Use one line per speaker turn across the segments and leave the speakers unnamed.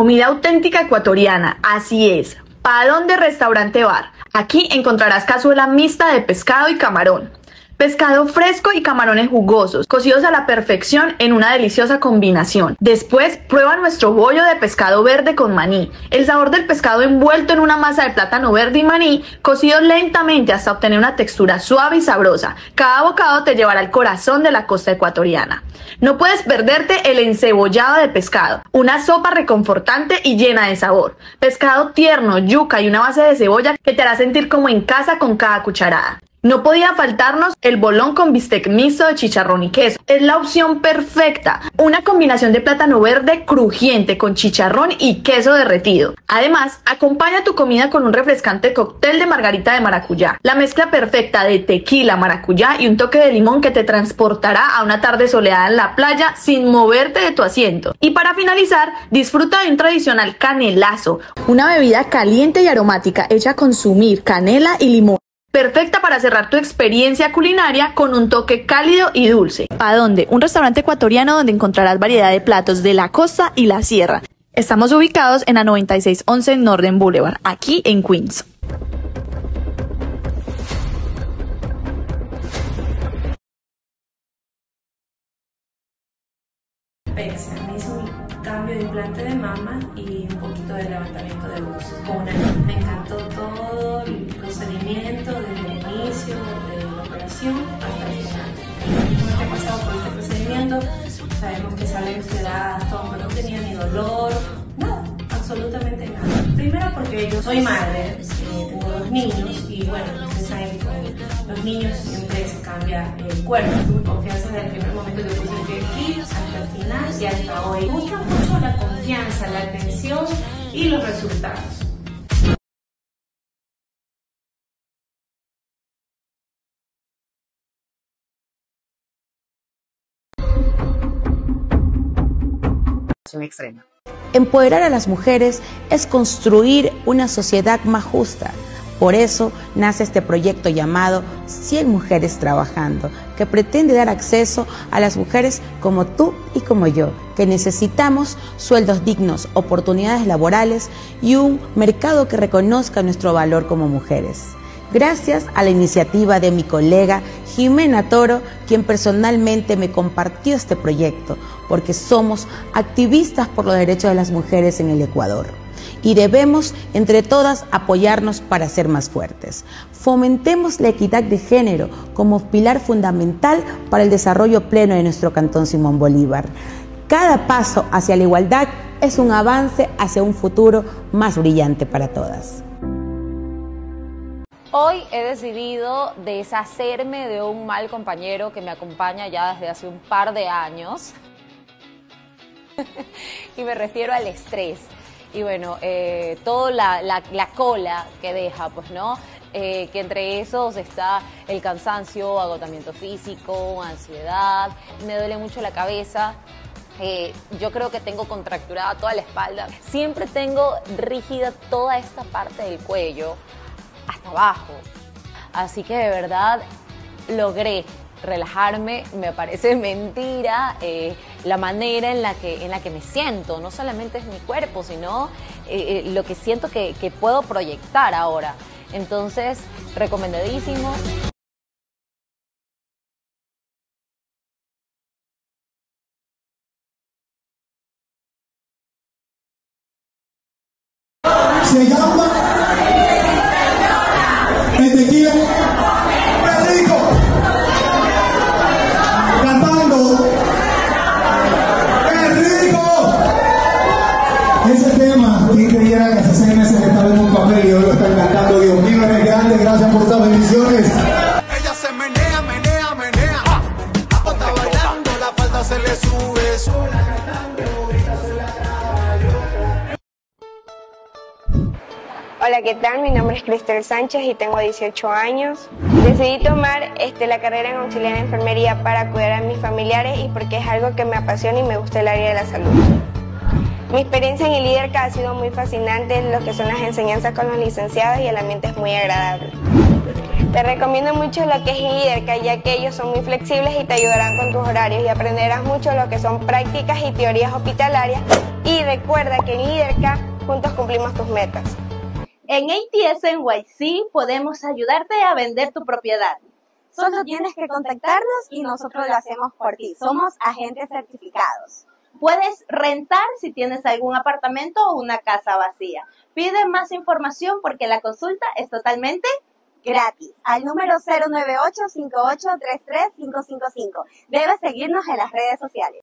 Comida auténtica ecuatoriana, así es. Padón de Restaurante Bar. Aquí encontrarás cazuela mixta de pescado y camarón. Pescado fresco y camarones jugosos, cocidos a la perfección en una deliciosa combinación. Después, prueba nuestro bollo de pescado verde con maní. El sabor del pescado envuelto en una masa de plátano verde y maní, cocido lentamente hasta obtener una textura suave y sabrosa. Cada bocado te llevará al corazón de la costa ecuatoriana. No puedes perderte el encebollado de pescado, una sopa reconfortante y llena de sabor. Pescado tierno, yuca y una base de cebolla que te hará sentir como en casa con cada cucharada. No podía faltarnos el bolón con bistec mixto de chicharrón y queso. Es la opción perfecta. Una combinación de plátano verde crujiente con chicharrón y queso derretido. Además, acompaña tu comida con un refrescante cóctel de margarita de maracuyá. La mezcla perfecta de tequila, maracuyá y un toque de limón que te transportará a una tarde soleada en la playa sin moverte de tu asiento. Y para finalizar, disfruta de un tradicional canelazo, una bebida caliente y aromática hecha a consumir canela y limón Perfecta para cerrar tu experiencia culinaria con un toque cálido y dulce. ¿A dónde? Un restaurante ecuatoriano donde encontrarás variedad de platos de la costa y la sierra. Estamos ubicados en la 9611 Northern Boulevard, aquí en Queens.
No tenía ni dolor, nada, absolutamente nada. Primero porque yo soy madre, tengo dos niños y bueno, ustedes saben con los niños siempre se cambia el cuerpo. Tuve confianza desde el primer momento que puse el aquí hasta el final y hasta hoy. Me gusta mucho la confianza, la atención y los resultados.
Extrema. Empoderar a las mujeres es construir una sociedad más justa. Por eso nace este proyecto llamado 100 Mujeres Trabajando, que pretende dar acceso a las mujeres como tú y como yo, que necesitamos sueldos dignos, oportunidades laborales y un mercado que reconozca nuestro valor como mujeres gracias a la iniciativa de mi colega Jimena Toro, quien personalmente me compartió este proyecto, porque somos activistas por los derechos de las mujeres en el Ecuador. Y debemos, entre todas, apoyarnos para ser más fuertes. Fomentemos la equidad de género como pilar fundamental para el desarrollo pleno de nuestro Cantón Simón Bolívar. Cada paso hacia la igualdad es un avance hacia un futuro más brillante para todas.
Hoy he decidido deshacerme de un mal compañero que me acompaña ya desde hace un par de años. y me refiero al estrés. Y bueno, eh, toda la, cola que deja, pues, ¿no? Eh, que entre esos está el cansancio, agotamiento físico, ansiedad, me duele mucho la cabeza, eh, yo creo que tengo contracturada toda la espalda. Siempre tengo rígida toda esta parte del cuello hasta abajo. Así que de verdad logré relajarme, me parece mentira eh, la manera en la, que, en la que me siento, no solamente es mi cuerpo, sino eh, eh, lo que siento que, que puedo proyectar ahora. Entonces, recomendadísimo.
Cristel Sánchez y tengo 18 años. Decidí tomar este, la carrera en auxiliar de enfermería para cuidar a mis familiares y porque es algo que me apasiona y me gusta el área de la salud. Mi experiencia en el LIDERCA ha sido muy fascinante, lo que son las enseñanzas con los licenciados y el ambiente es muy agradable. Te recomiendo mucho lo que es LIDERCA, ya que ellos son muy flexibles y te ayudarán con tus horarios y aprenderás mucho lo que son prácticas y teorías hospitalarias Y recuerda que en LíderK juntos cumplimos tus metas.
En ATS NYC podemos ayudarte a vender tu propiedad.
Solo tienes que contactarnos y nosotros lo hacemos por ti. Somos agentes certificados.
Puedes rentar si tienes algún apartamento o una casa vacía. Pide más información porque la consulta es totalmente
gratis al número 098-5833-555. Debes seguirnos en las redes sociales.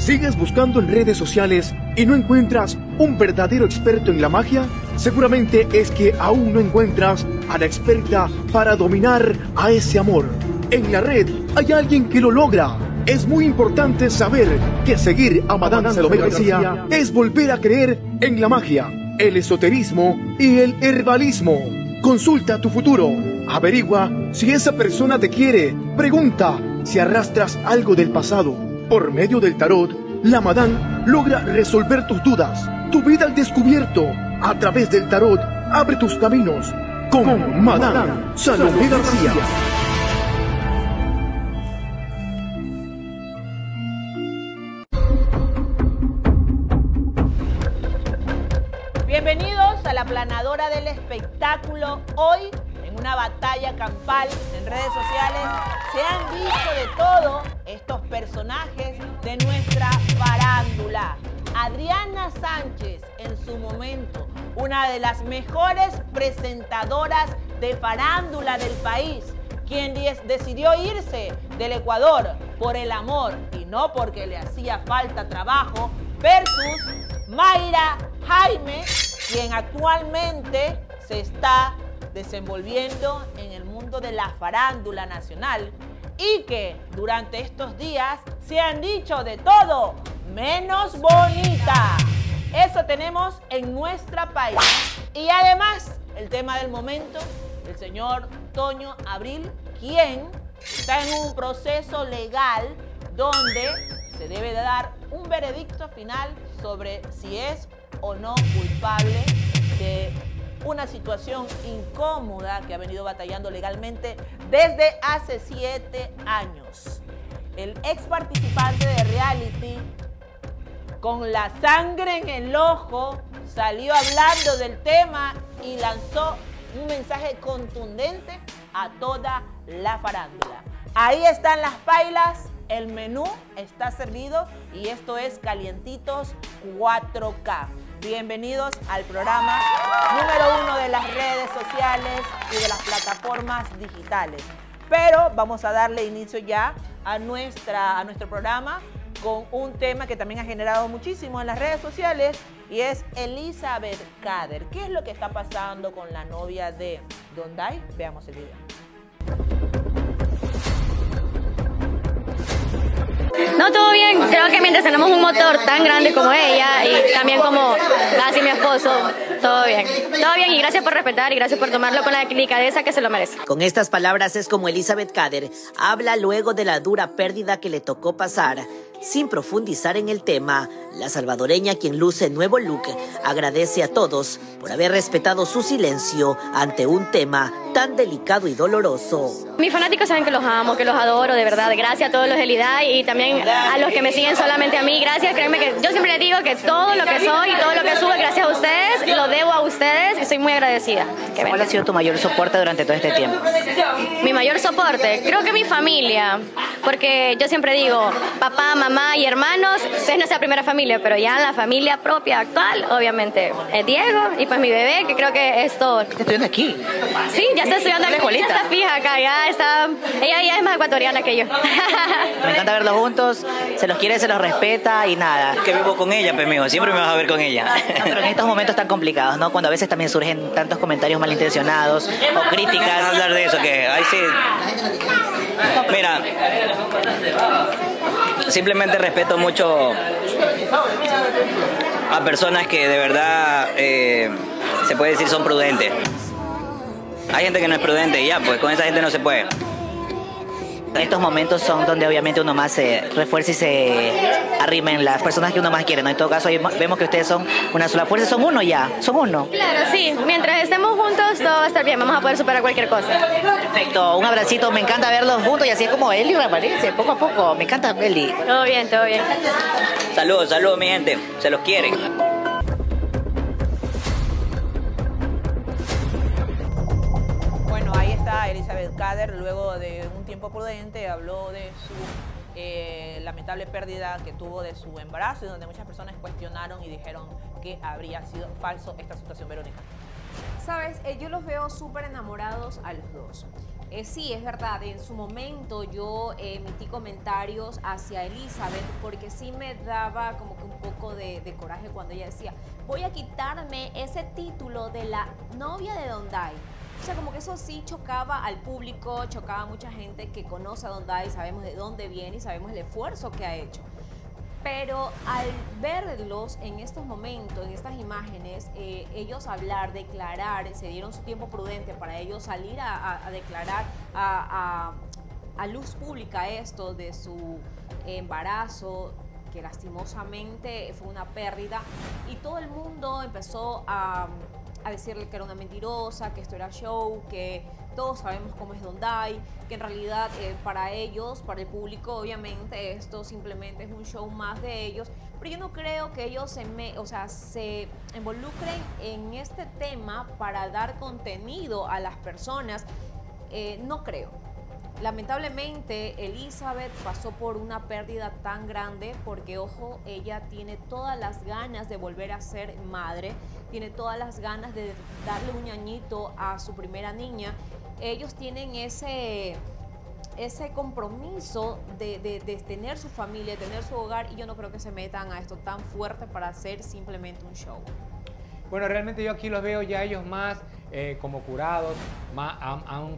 ¿Sigues buscando en redes sociales y no encuentras un verdadero experto en la magia? Seguramente es que aún no encuentras a la experta para dominar a ese amor. En la red hay alguien que lo logra. Es muy importante saber que seguir a Madame Salomé García es volver a creer en la magia, el esoterismo y el herbalismo. Consulta tu futuro. Averigua si esa persona te quiere. Pregunta si arrastras algo del pasado por medio del tarot, la Madame logra resolver tus dudas, tu vida al descubierto. A través del tarot, abre tus caminos. Con, Madame Salomé García.
Bienvenidos a la planadora del espectáculo. Hoy una batalla campal en redes sociales, se han visto de todo estos personajes de nuestra farándula. Adriana Sánchez, en su momento, una de las mejores presentadoras de farándula del país, quien decidió irse del Ecuador por el amor y no porque le hacía falta trabajo, versus Mayra Jaime, quien actualmente se está desenvolviendo en el mundo de la farándula nacional y que durante estos días se han dicho de todo menos bonita. Eso tenemos en nuestra país. Y además, el tema del momento, el señor Toño Abril, quien está en un proceso legal donde se debe de dar un veredicto final sobre si es o no culpable de una situación incómoda que ha venido batallando legalmente desde hace siete años. El ex participante de reality, con la sangre en el ojo, salió hablando del tema y lanzó un mensaje contundente a toda la farándula. Ahí están las pailas, el menú está servido y esto es Calientitos 4K. Bienvenidos al programa número uno de las redes sociales y de las plataformas digitales. Pero vamos a darle inicio ya a, nuestra, a nuestro programa con un tema que también ha generado muchísimo en las redes sociales y es Elizabeth Kader. ¿Qué es lo que está pasando con la novia de Dondai? Veamos el video.
No, todo bien. Creo que mientras tenemos un motor tan grande como ella y también como casi mi esposo, todo bien. Todo bien y gracias por respetar y gracias por tomarlo con la delicadeza que se lo merece.
Con estas palabras es como Elizabeth Kader habla luego de la dura pérdida que le tocó pasar sin profundizar en el tema, la salvadoreña, quien luce nuevo look, agradece a todos por haber respetado su silencio ante un tema tan delicado y doloroso.
Mis fanáticos saben que los amo, que los adoro, de verdad. Gracias a todos los de Elidad y también a los que me siguen solamente a mí. Gracias, créanme que yo siempre les digo que todo lo que soy y todo lo que subo, gracias a ustedes, lo debo a ustedes y soy muy agradecida.
¿Cuál ha sido tu mayor soporte durante todo este tiempo?
Mi mayor soporte, creo que mi familia, porque yo siempre digo, papá, mamá y hermanos, es nuestra primera familia, pero ya la familia propia actual, obviamente, es Diego y pues mi bebé, que creo que es todo.
¿Estás estudiando aquí?
Sí, ya está estudiando aquí, ya está fija acá, ya está, ella ya es más ecuatoriana que yo.
Me encanta verlos juntos, se los quiere, se los respeta y nada.
Que vivo con ella, pues mijo, siempre me vas a ver con ella.
pero en estos momentos tan complicados, ¿no? Cuando a veces también surgen tantos comentarios malintencionados o críticas.
hablar de eso, que ahí sí. Mira, simplemente respeto mucho a personas que de verdad eh, se puede decir son prudentes. Hay gente que no es prudente y ya, pues con esa gente no se puede.
Estos momentos son donde obviamente uno más se refuerza y se arrimen las personas que uno más quiere, ¿no? En todo caso, vemos que ustedes son una sola fuerza, son uno ya, son uno.
Claro, sí. Mientras estemos juntos, todo va a estar bien. Vamos a poder superar cualquier cosa.
Perfecto. Un abracito. Me encanta verlos juntos y así es como Eli reaparece, poco a poco. Me encanta Eli.
Todo bien, todo bien.
Saludos, saludos, mi gente. Se los quieren.
Elizabeth Kader, luego de un tiempo prudente, habló de su eh, lamentable pérdida que tuvo de su embarazo y donde muchas personas cuestionaron y dijeron que habría sido falso esta situación, Verónica.
Sabes, eh, yo los veo súper enamorados a los dos. Eh, sí, es verdad, en su momento yo emití comentarios hacia Elizabeth porque sí me daba como que un poco de, coraje cuando ella decía, voy a quitarme ese título de la novia de Dondai. O sea, como que eso sí chocaba al público, chocaba a mucha gente que conoce a Dondai, sabemos de dónde viene y sabemos el esfuerzo que ha hecho. Pero al verlos en estos momentos, en estas imágenes, eh, ellos hablar, declarar, se dieron su tiempo prudente para ellos salir a, a declarar a, a, luz pública esto de su embarazo, que lastimosamente fue una pérdida, y todo el mundo empezó a a decirle que era una mentirosa, que esto era show, que todos sabemos cómo es Dondai, que en realidad eh, para ellos, para el público, obviamente esto simplemente es un show más de ellos, pero yo no creo que ellos se, me, o sea, se involucren en este tema para dar contenido a las personas, eh, no creo. Lamentablemente, Elizabeth pasó por una pérdida tan grande porque, ojo, ella tiene todas las ganas de volver a ser madre, tiene todas las ganas de darle un añito a su primera niña. Ellos tienen ese, ese compromiso de, de, tener su familia, de tener su hogar y yo no creo que se metan a esto tan fuerte para hacer simplemente un show.
Bueno, realmente yo aquí los veo ya ellos más eh, como curados, más,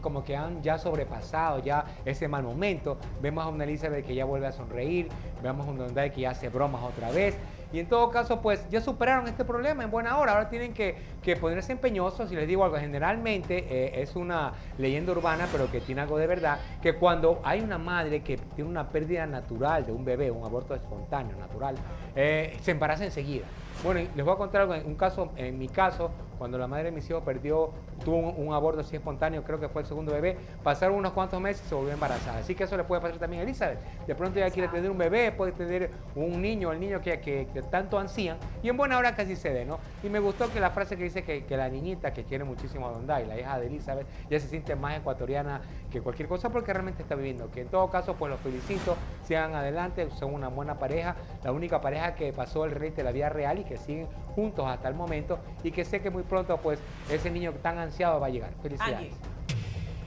como que han ya sobrepasado ya ese mal momento. Vemos a una Elizabeth que ya vuelve a sonreír, vemos a un Dondai que ya hace bromas otra vez. Y en todo caso, pues ya superaron este problema en buena hora. Ahora tienen que, ponerse empeñosos. Y les digo algo, generalmente eh, es una leyenda urbana, pero que tiene algo de verdad, que cuando hay una madre que tiene una pérdida natural de un bebé, un aborto espontáneo, natural, eh, se embaraza enseguida. Bueno, les voy a contar algo. Un caso, en mi caso, cuando la madre de mis hijos perdió, tuvo un, aborto así espontáneo, creo que fue el segundo bebé, pasaron unos cuantos meses y se volvió embarazada. Así que eso le puede pasar también a Elizabeth. De pronto ella quiere tener un bebé, puede tener un niño, el niño que, tanto ansían, y en buena hora casi se dé, ¿no? Y me gustó que la frase que dice que, la niñita que quiere muchísimo a Dondai, la hija de Elizabeth, ya se siente más ecuatoriana que cualquier cosa porque realmente está viviendo. Que en todo caso, pues los felicito, sigan adelante, son una buena pareja, la única pareja que pasó el rey de la vida real que siguen juntos hasta el momento y que sé que muy pronto pues ese niño tan ansiado va a llegar. Felicidades.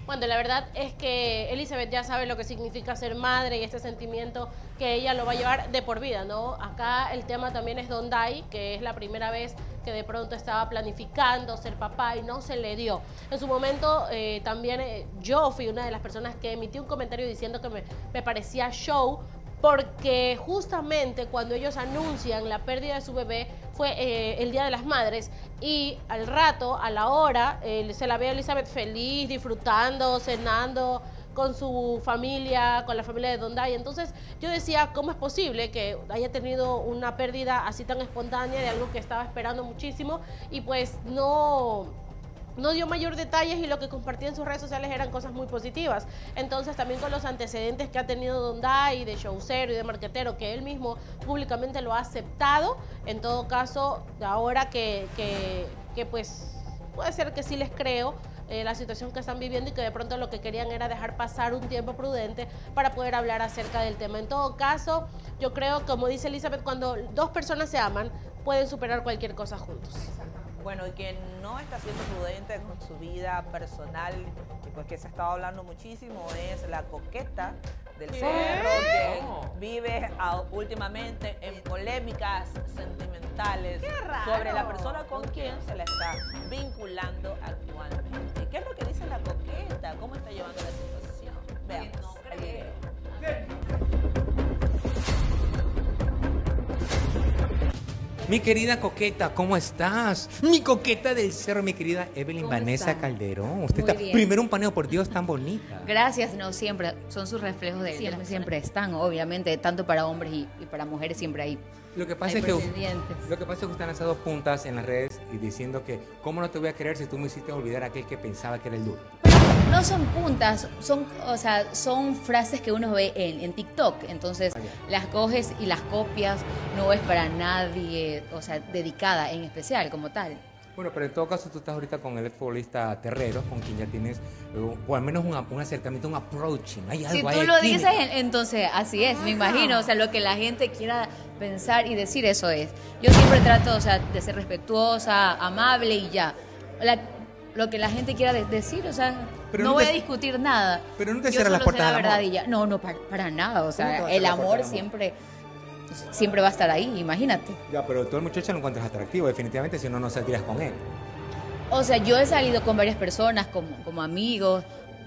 Bueno, la verdad es que Elizabeth ya sabe lo que significa ser madre y este sentimiento que ella lo va a llevar de por vida, ¿no? Acá el tema también es Dondai, que es la primera vez que de pronto estaba planificando ser papá y no se le dio. En su momento eh, también eh, yo fui una de las personas que emití un comentario diciendo que me parecía show porque justamente cuando ellos anuncian la pérdida de su bebé fue eh, el Día de las Madres y al rato, a la hora, eh, se la ve a Elizabeth feliz, disfrutando, cenando con su familia, con la familia de Donday. Entonces yo decía, ¿cómo es posible que haya tenido una pérdida así tan espontánea de algo que estaba esperando muchísimo y pues no no dio mayor detalles y lo que compartía en sus redes sociales eran cosas muy positivas. Entonces también con los antecedentes que ha tenido Dondai de showcero y de marquetero, que él mismo públicamente lo ha aceptado, en todo caso, ahora que, que, pues puede ser que sí les creo, eh, la situación que están viviendo y que de pronto lo que querían era dejar pasar un tiempo prudente para poder hablar acerca del tema. En todo caso, yo creo, como dice Elizabeth, cuando dos personas se aman, pueden superar cualquier cosa juntos.
Bueno, y quien no está siendo prudente con su vida personal, y pues que se ha estado hablando muchísimo, es la coqueta del cerro, que vive últimamente en polémicas sentimentales sobre la persona con quien se le está vinculando actualmente. ¿Qué es lo que dice la coqueta? ¿Cómo está llevando la situación? Veamos el video.
Mi querida coqueta, ¿cómo estás? Mi coqueta del cerro, mi querida Evelyn
¿Cómo
Vanessa? Calderón. Usted
Muy
está.
bien.
Primero un paneo, por Dios, tan bonita.
Gracias, no, siempre son sus reflejos de siempre, siempre están, obviamente, tanto para hombres y, y para mujeres siempre hay.
Lo que pasa
hay
es que lo que pasa es que usted ha lanzado puntas en las redes y diciendo que cómo no te voy a querer si tú me hiciste olvidar a aquel que pensaba que era el duro.
No son puntas, son, o sea, son frases que uno ve en, en TikTok. Entonces, las coges y las copias, no es para nadie, o sea, dedicada en especial como tal.
Bueno, pero en todo caso tú estás ahorita con el futbolista Terrero, con quien ya tienes, eh, o al menos un, un acercamiento, un approaching. Hay algo
Si tú lo dices, en- entonces así es, me imagino. O sea, lo que la gente quiera pensar y decir, eso es. Yo siempre trato, o sea, de ser respetuosa, amable y ya. La- lo que la gente quiera de- decir, o sea,
Pero
no,
no
voy
te-
a discutir nada.
pero no te cierras las puertas
la verdad y ya. No, no, para, para nada. O
¿Cómo te
sea, el amor
al amor?
Siempre, va a estar ahí, imagínate.
Ya, pero tú el muchacho lo encuentras atractivo, definitivamente, si no, no saldrías con él.
O sea, yo he salido con varias personas, como, como amigos.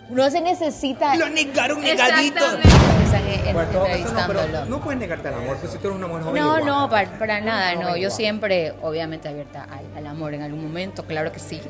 No se necesita.
Lo negaron negadito.
Exactamente.
Todo caso, no,
entrevistándolo.
pero no puedes negarte al amor, pues si tú eres una mujer joven.
No,
igual.
no, para, para nada, no. Yo siempre, obviamente, abierta al, al amor en algún momento, claro que sí.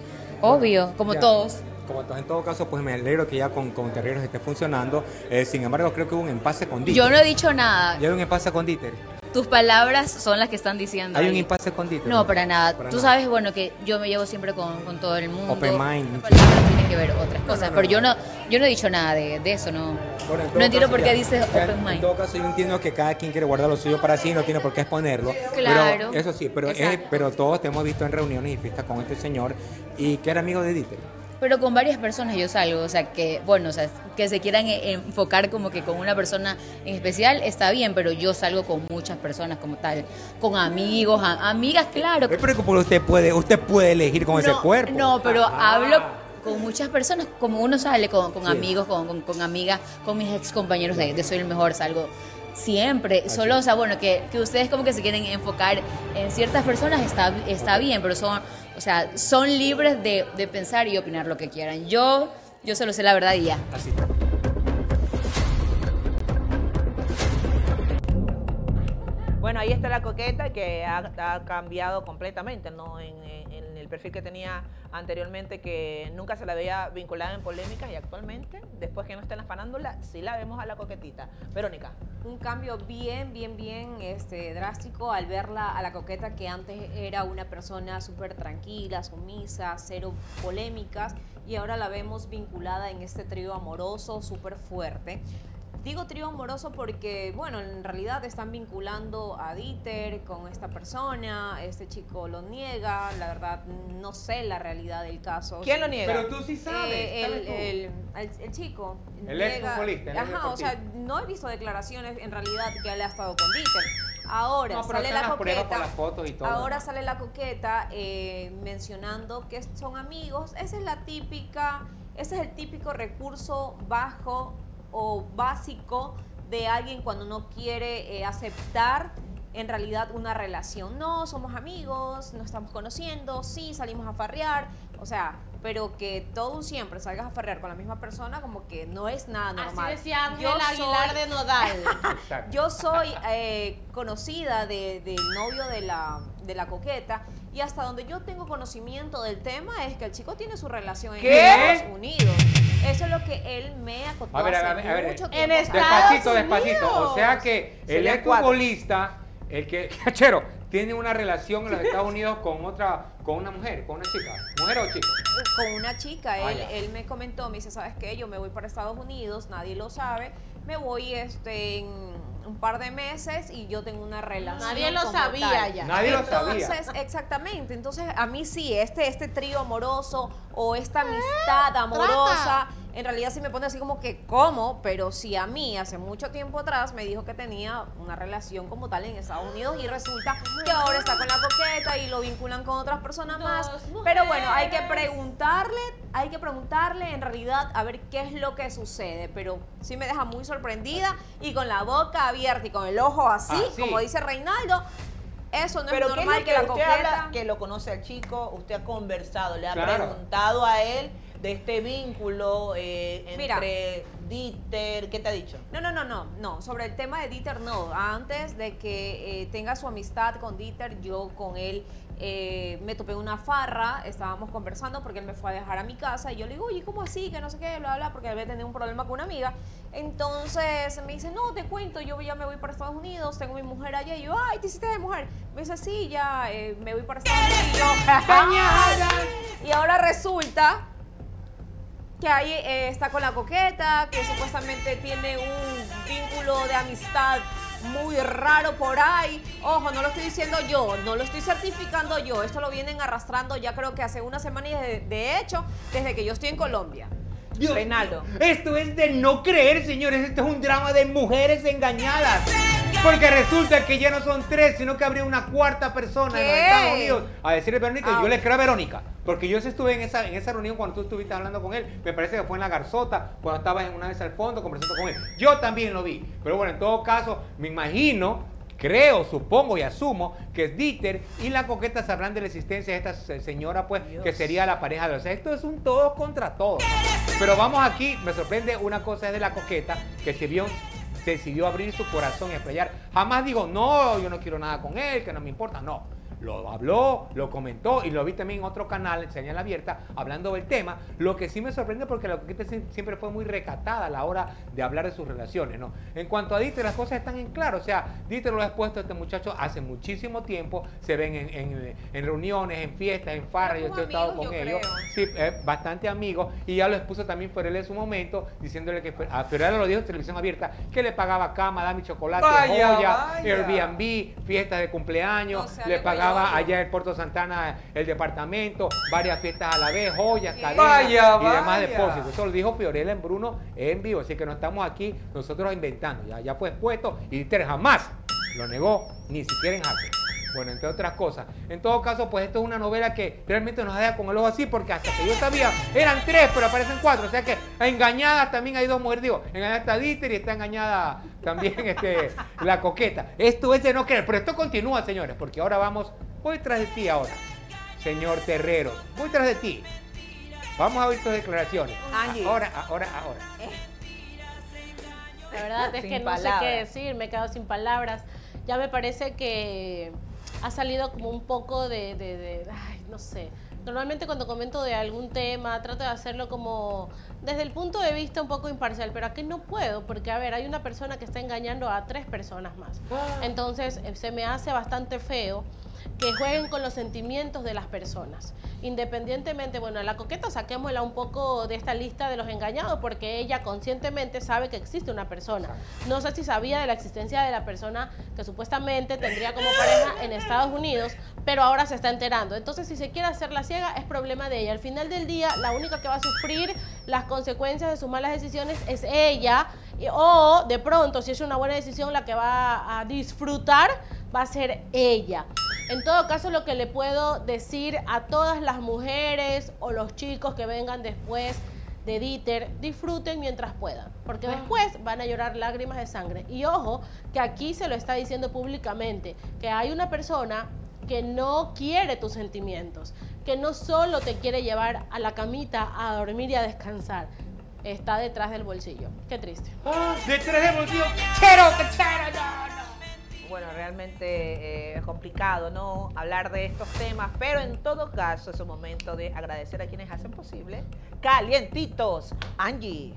Obvio, como
Ya.
todos.
Como en todo caso, pues me alegro que ya con, con Terreros esté funcionando. Eh, sin embargo, creo que hubo un empase con Dieter.
Yo no he dicho nada.
Ya hay un empase con Dieter.
Tus palabras son las que están diciendo.
Hay un impasse con Dieter.
No, para nada.
Para
Tú
nada.
sabes, bueno, que yo me llevo siempre con, con todo el mundo.
Open mind.
Palabras tienen que ver otras cosas.
no,
pero
no.
yo no, yo no he dicho nada de, de eso, no.
Bueno, en
no entiendo por qué dices open
En
mind.
todo caso, yo entiendo que cada quien quiere guardar lo suyo para sí, no tiene por qué exponerlo.
Claro.
Pero eso sí, pero, es- pero todos te hemos visto en reuniones y fiestas con este señor y que era amigo de Dieter.
Pero con varias personas yo salgo, o sea, que, bueno, o sea, que se quieran e- enfocar como que con una persona en especial está bien, pero yo salgo con muchas personas como tal, con amigos, a- amigas, claro.
Pero como usted puede, usted puede elegir con ese
No,
cuerpo.
No, pero hablo con muchas personas, como uno sale con, con
Sí.
amigos, con, con, con amigas, con mis ex compañeros de, de Soy el Mejor, salgo siempre. Solo, o sea, bueno, que, que ustedes como que se quieren enfocar en ciertas personas está, está bien, pero son, o sea, son libres de, de pensar y opinar lo que quieran. Yo, yo solo sé la verdad y ya.
Así.
Bueno, ahí está la coqueta que ha, ha cambiado completamente, ¿no? En, en- el perfil que tenía anteriormente, que nunca se la veía vinculada en polémicas y actualmente, después que no está en la sí la vemos a la coquetita. Verónica.
Un cambio bien, bien, bien este, drástico al verla a la coqueta que antes era una persona súper tranquila, sumisa, cero polémicas y ahora la vemos vinculada en este trío amoroso súper fuerte. Digo trío amoroso porque, bueno, en realidad están vinculando a Dieter con esta persona, este chico lo niega, la verdad no sé la realidad del caso.
¿Quién lo niega?
Pero tú sí sabes,
Eh, el,
sabes
el- el- el chico.
El
niega-
exfutbolista, el
Ajá, o sea, no he visto declaraciones en realidad que él ha estado con Dieter. Ahora
No,
sale la coqueta.
con las fotos y todo.
Ahora sale la coqueta eh, mencionando que son amigos. Esa es la típica, ese es el típico recurso bajo o básico de alguien cuando no quiere eh, aceptar en realidad una relación. No, somos amigos, nos estamos conociendo, sí, salimos a farrear, o sea, pero que todo un siempre salgas a farrear con la misma persona como que no es nada normal.
decía Ángel
Yo
Aguilar
soy-
de Nodal.
Yo soy eh, conocida de- del novio de la, de la coqueta y hasta donde yo tengo conocimiento del tema es que el chico tiene su relación en
¿Qué?
Estados Unidos. Eso es lo que él me acotó
A ver, a
hace
ver, a ver.
mucho
En
tiempo.
Despacito, despacito. O sea que el
Serían
ex
cuatro.
futbolista, el que, cachero, tiene una relación en los Estados Unidos con otra, con una mujer, con una chica. ¿Mujer o chico?
con una chica.
Ah,
Él, él me comentó, me dice, ¿sabes qué? Yo me voy para Estados Unidos, nadie lo sabe. Me voy este, en un par de meses y yo tengo una relación.
Nadie lo sabía
tal.
ya.
Nadie lo sabía.
Entonces, exactamente. Entonces, a mí sí, este, este trío amoroso o esta amistad amorosa, en realidad sí me pone así como que, ¿cómo? Pero si a mí hace mucho tiempo atrás me dijo que tenía una relación como tal en Estados Unidos y resulta que ahora está con la coqueta y lo vinculan con otras personas más. Pero bueno, hay que preguntarle, hay que preguntarle en realidad a ver qué es lo que sucede. Pero sí me deja muy sorprendida y con la boca abierta y con el ojo así,
Así.
como dice Reinaldo. Eso no
Pero
es
¿qué es
normal
lo
que,
que
la
usted
coqueta.
habla? Que lo conoce al chico, usted ha conversado, le ha
Claro.
preguntado a él de este vínculo eh,
Mira.
entre Dieter, ¿qué te ha dicho?
No, no, no, no, no. Sobre el tema de Dieter, no. Antes de que eh, tenga su amistad con Dieter, yo con él eh, me topé una farra, estábamos conversando porque él me fue a dejar a mi casa y yo le digo, oye, ¿cómo así? Que no sé qué, bla, bla, porque había tenido un problema con una amiga. Entonces me dice, no, te cuento, yo ya me voy para Estados Unidos, tengo mi mujer allá. Y yo, ay, ¿te hiciste de mujer? Me dice, sí, ya eh, me voy para Estados Unidos. Y ahora resulta que ahí eh, está con la coqueta, que supuestamente tiene un vínculo de amistad muy raro por ahí. Ojo, no lo estoy diciendo yo, no lo estoy certificando yo. Esto lo vienen arrastrando ya creo que hace una semana y de, de hecho, desde que yo estoy en Colombia.
Dios
Reinaldo.
Esto es de no creer, señores. Esto es un drama de mujeres engañadas. Porque resulta que ya no son tres, sino que habría una cuarta persona en los. Estados Unidos. A decirle Verónica,
Ah.
yo le creo a Verónica. Porque yo sí estuve en esa, en esa reunión cuando tú estuviste hablando con él. Me parece que fue en la garzota, cuando estabas en una vez al fondo conversando con él. Yo también lo vi. Pero bueno, en todo caso, me imagino creo, supongo y asumo que Dieter y la coqueta sabrán de la existencia de esta se- señora, pues, que sería la pareja de los. Esto es un todos contra todos. Pero vamos aquí, me sorprende una cosa es de la coqueta, que se vio decidió abrir su corazón y explayar. Jamás digo, no, yo no quiero nada con él, que no me importa. No. Lo habló, lo comentó y lo vi también en otro canal, señal abierta, hablando del tema. Lo que sí me sorprende porque la coqueta sie- siempre fue muy recatada a la hora de hablar de sus relaciones, ¿no? En cuanto a Dieter, las cosas están en claro. O sea, Dieter lo ha expuesto a este muchacho hace muchísimo tiempo. Se ven en, en- en reuniones, en fiestas, en farras. Yo he estado con ellos. Sí, eh, bastante amigos. Y ya lo expuso también Ferel en su momento, diciéndole que a Ferel lo dijo en televisión abierta, que le pagaba cama, dame chocolate,
Vaya,
joya,
vaya.
Airbnb, fiestas de cumpleaños,
No sea
le pagaba allá en Puerto Santana el departamento, varias fiestas a la vez, joyas, cadenas
Vaya,
y demás
vaya.
depósitos. Eso lo dijo Fiorella en Bruno en vivo, así que no estamos aquí nosotros inventando, ya, ya fue expuesto y Dieter jamás lo negó, ni siquiera en Hacker. Bueno, entre otras cosas. En todo caso, pues esto es una novela que realmente nos deja con el ojo así, porque hasta que yo sabía, eran tres, pero aparecen cuatro. O sea que engañadas también hay dos mujeres. Digo, engañada está Dieter y está engañada también este, la coqueta. Esto es de no creer, pero esto continúa, señores, porque ahora vamos, voy tras de ti ahora, señor Terrero. Voy tras de ti. Vamos a oír tus declaraciones.
Angie.
Ahora, ahora, ahora.
La verdad es
Sin
que no sé
palabras.
qué decir, me he quedado sin palabras. Ya me parece que ha salido como un poco de, de- de- ay, no sé. Normalmente cuando comento de algún tema trato de hacerlo como desde el punto de vista un poco imparcial, pero aquí no puedo porque, a ver, hay una persona que está engañando a tres personas más. Entonces eh, se me hace bastante feo que jueguen con los sentimientos de las personas. Independientemente, bueno, a la coqueta saquémosla un poco de esta lista de los engañados porque ella conscientemente sabe que existe una persona. No sé si sabía de la existencia de la persona que supuestamente tendría como pareja en Estados Unidos, pero ahora se está enterando. Entonces, si se quiere hacer la ciega, es problema de ella. Al final del día, la única que va a sufrir las consecuencias de sus malas decisiones es ella. O de pronto, si es una buena decisión, la que va a disfrutar va a ser ella. En todo caso, lo que le puedo decir a todas las mujeres o los chicos que vengan después de Dieter, disfruten mientras puedan, porque después van a llorar lágrimas de sangre. Y ojo, que aquí se lo está diciendo públicamente, que hay una persona que no quiere tus sentimientos, que no solo te quiere llevar a la camita a dormir y a descansar, está detrás del bolsillo. Qué triste.
Detrás del bolsillo, chero, que.
Bueno, realmente eh, complicado, ¿no? Hablar de estos temas, pero en todo caso es un momento de agradecer a quienes hacen posible. Calientitos, Angie.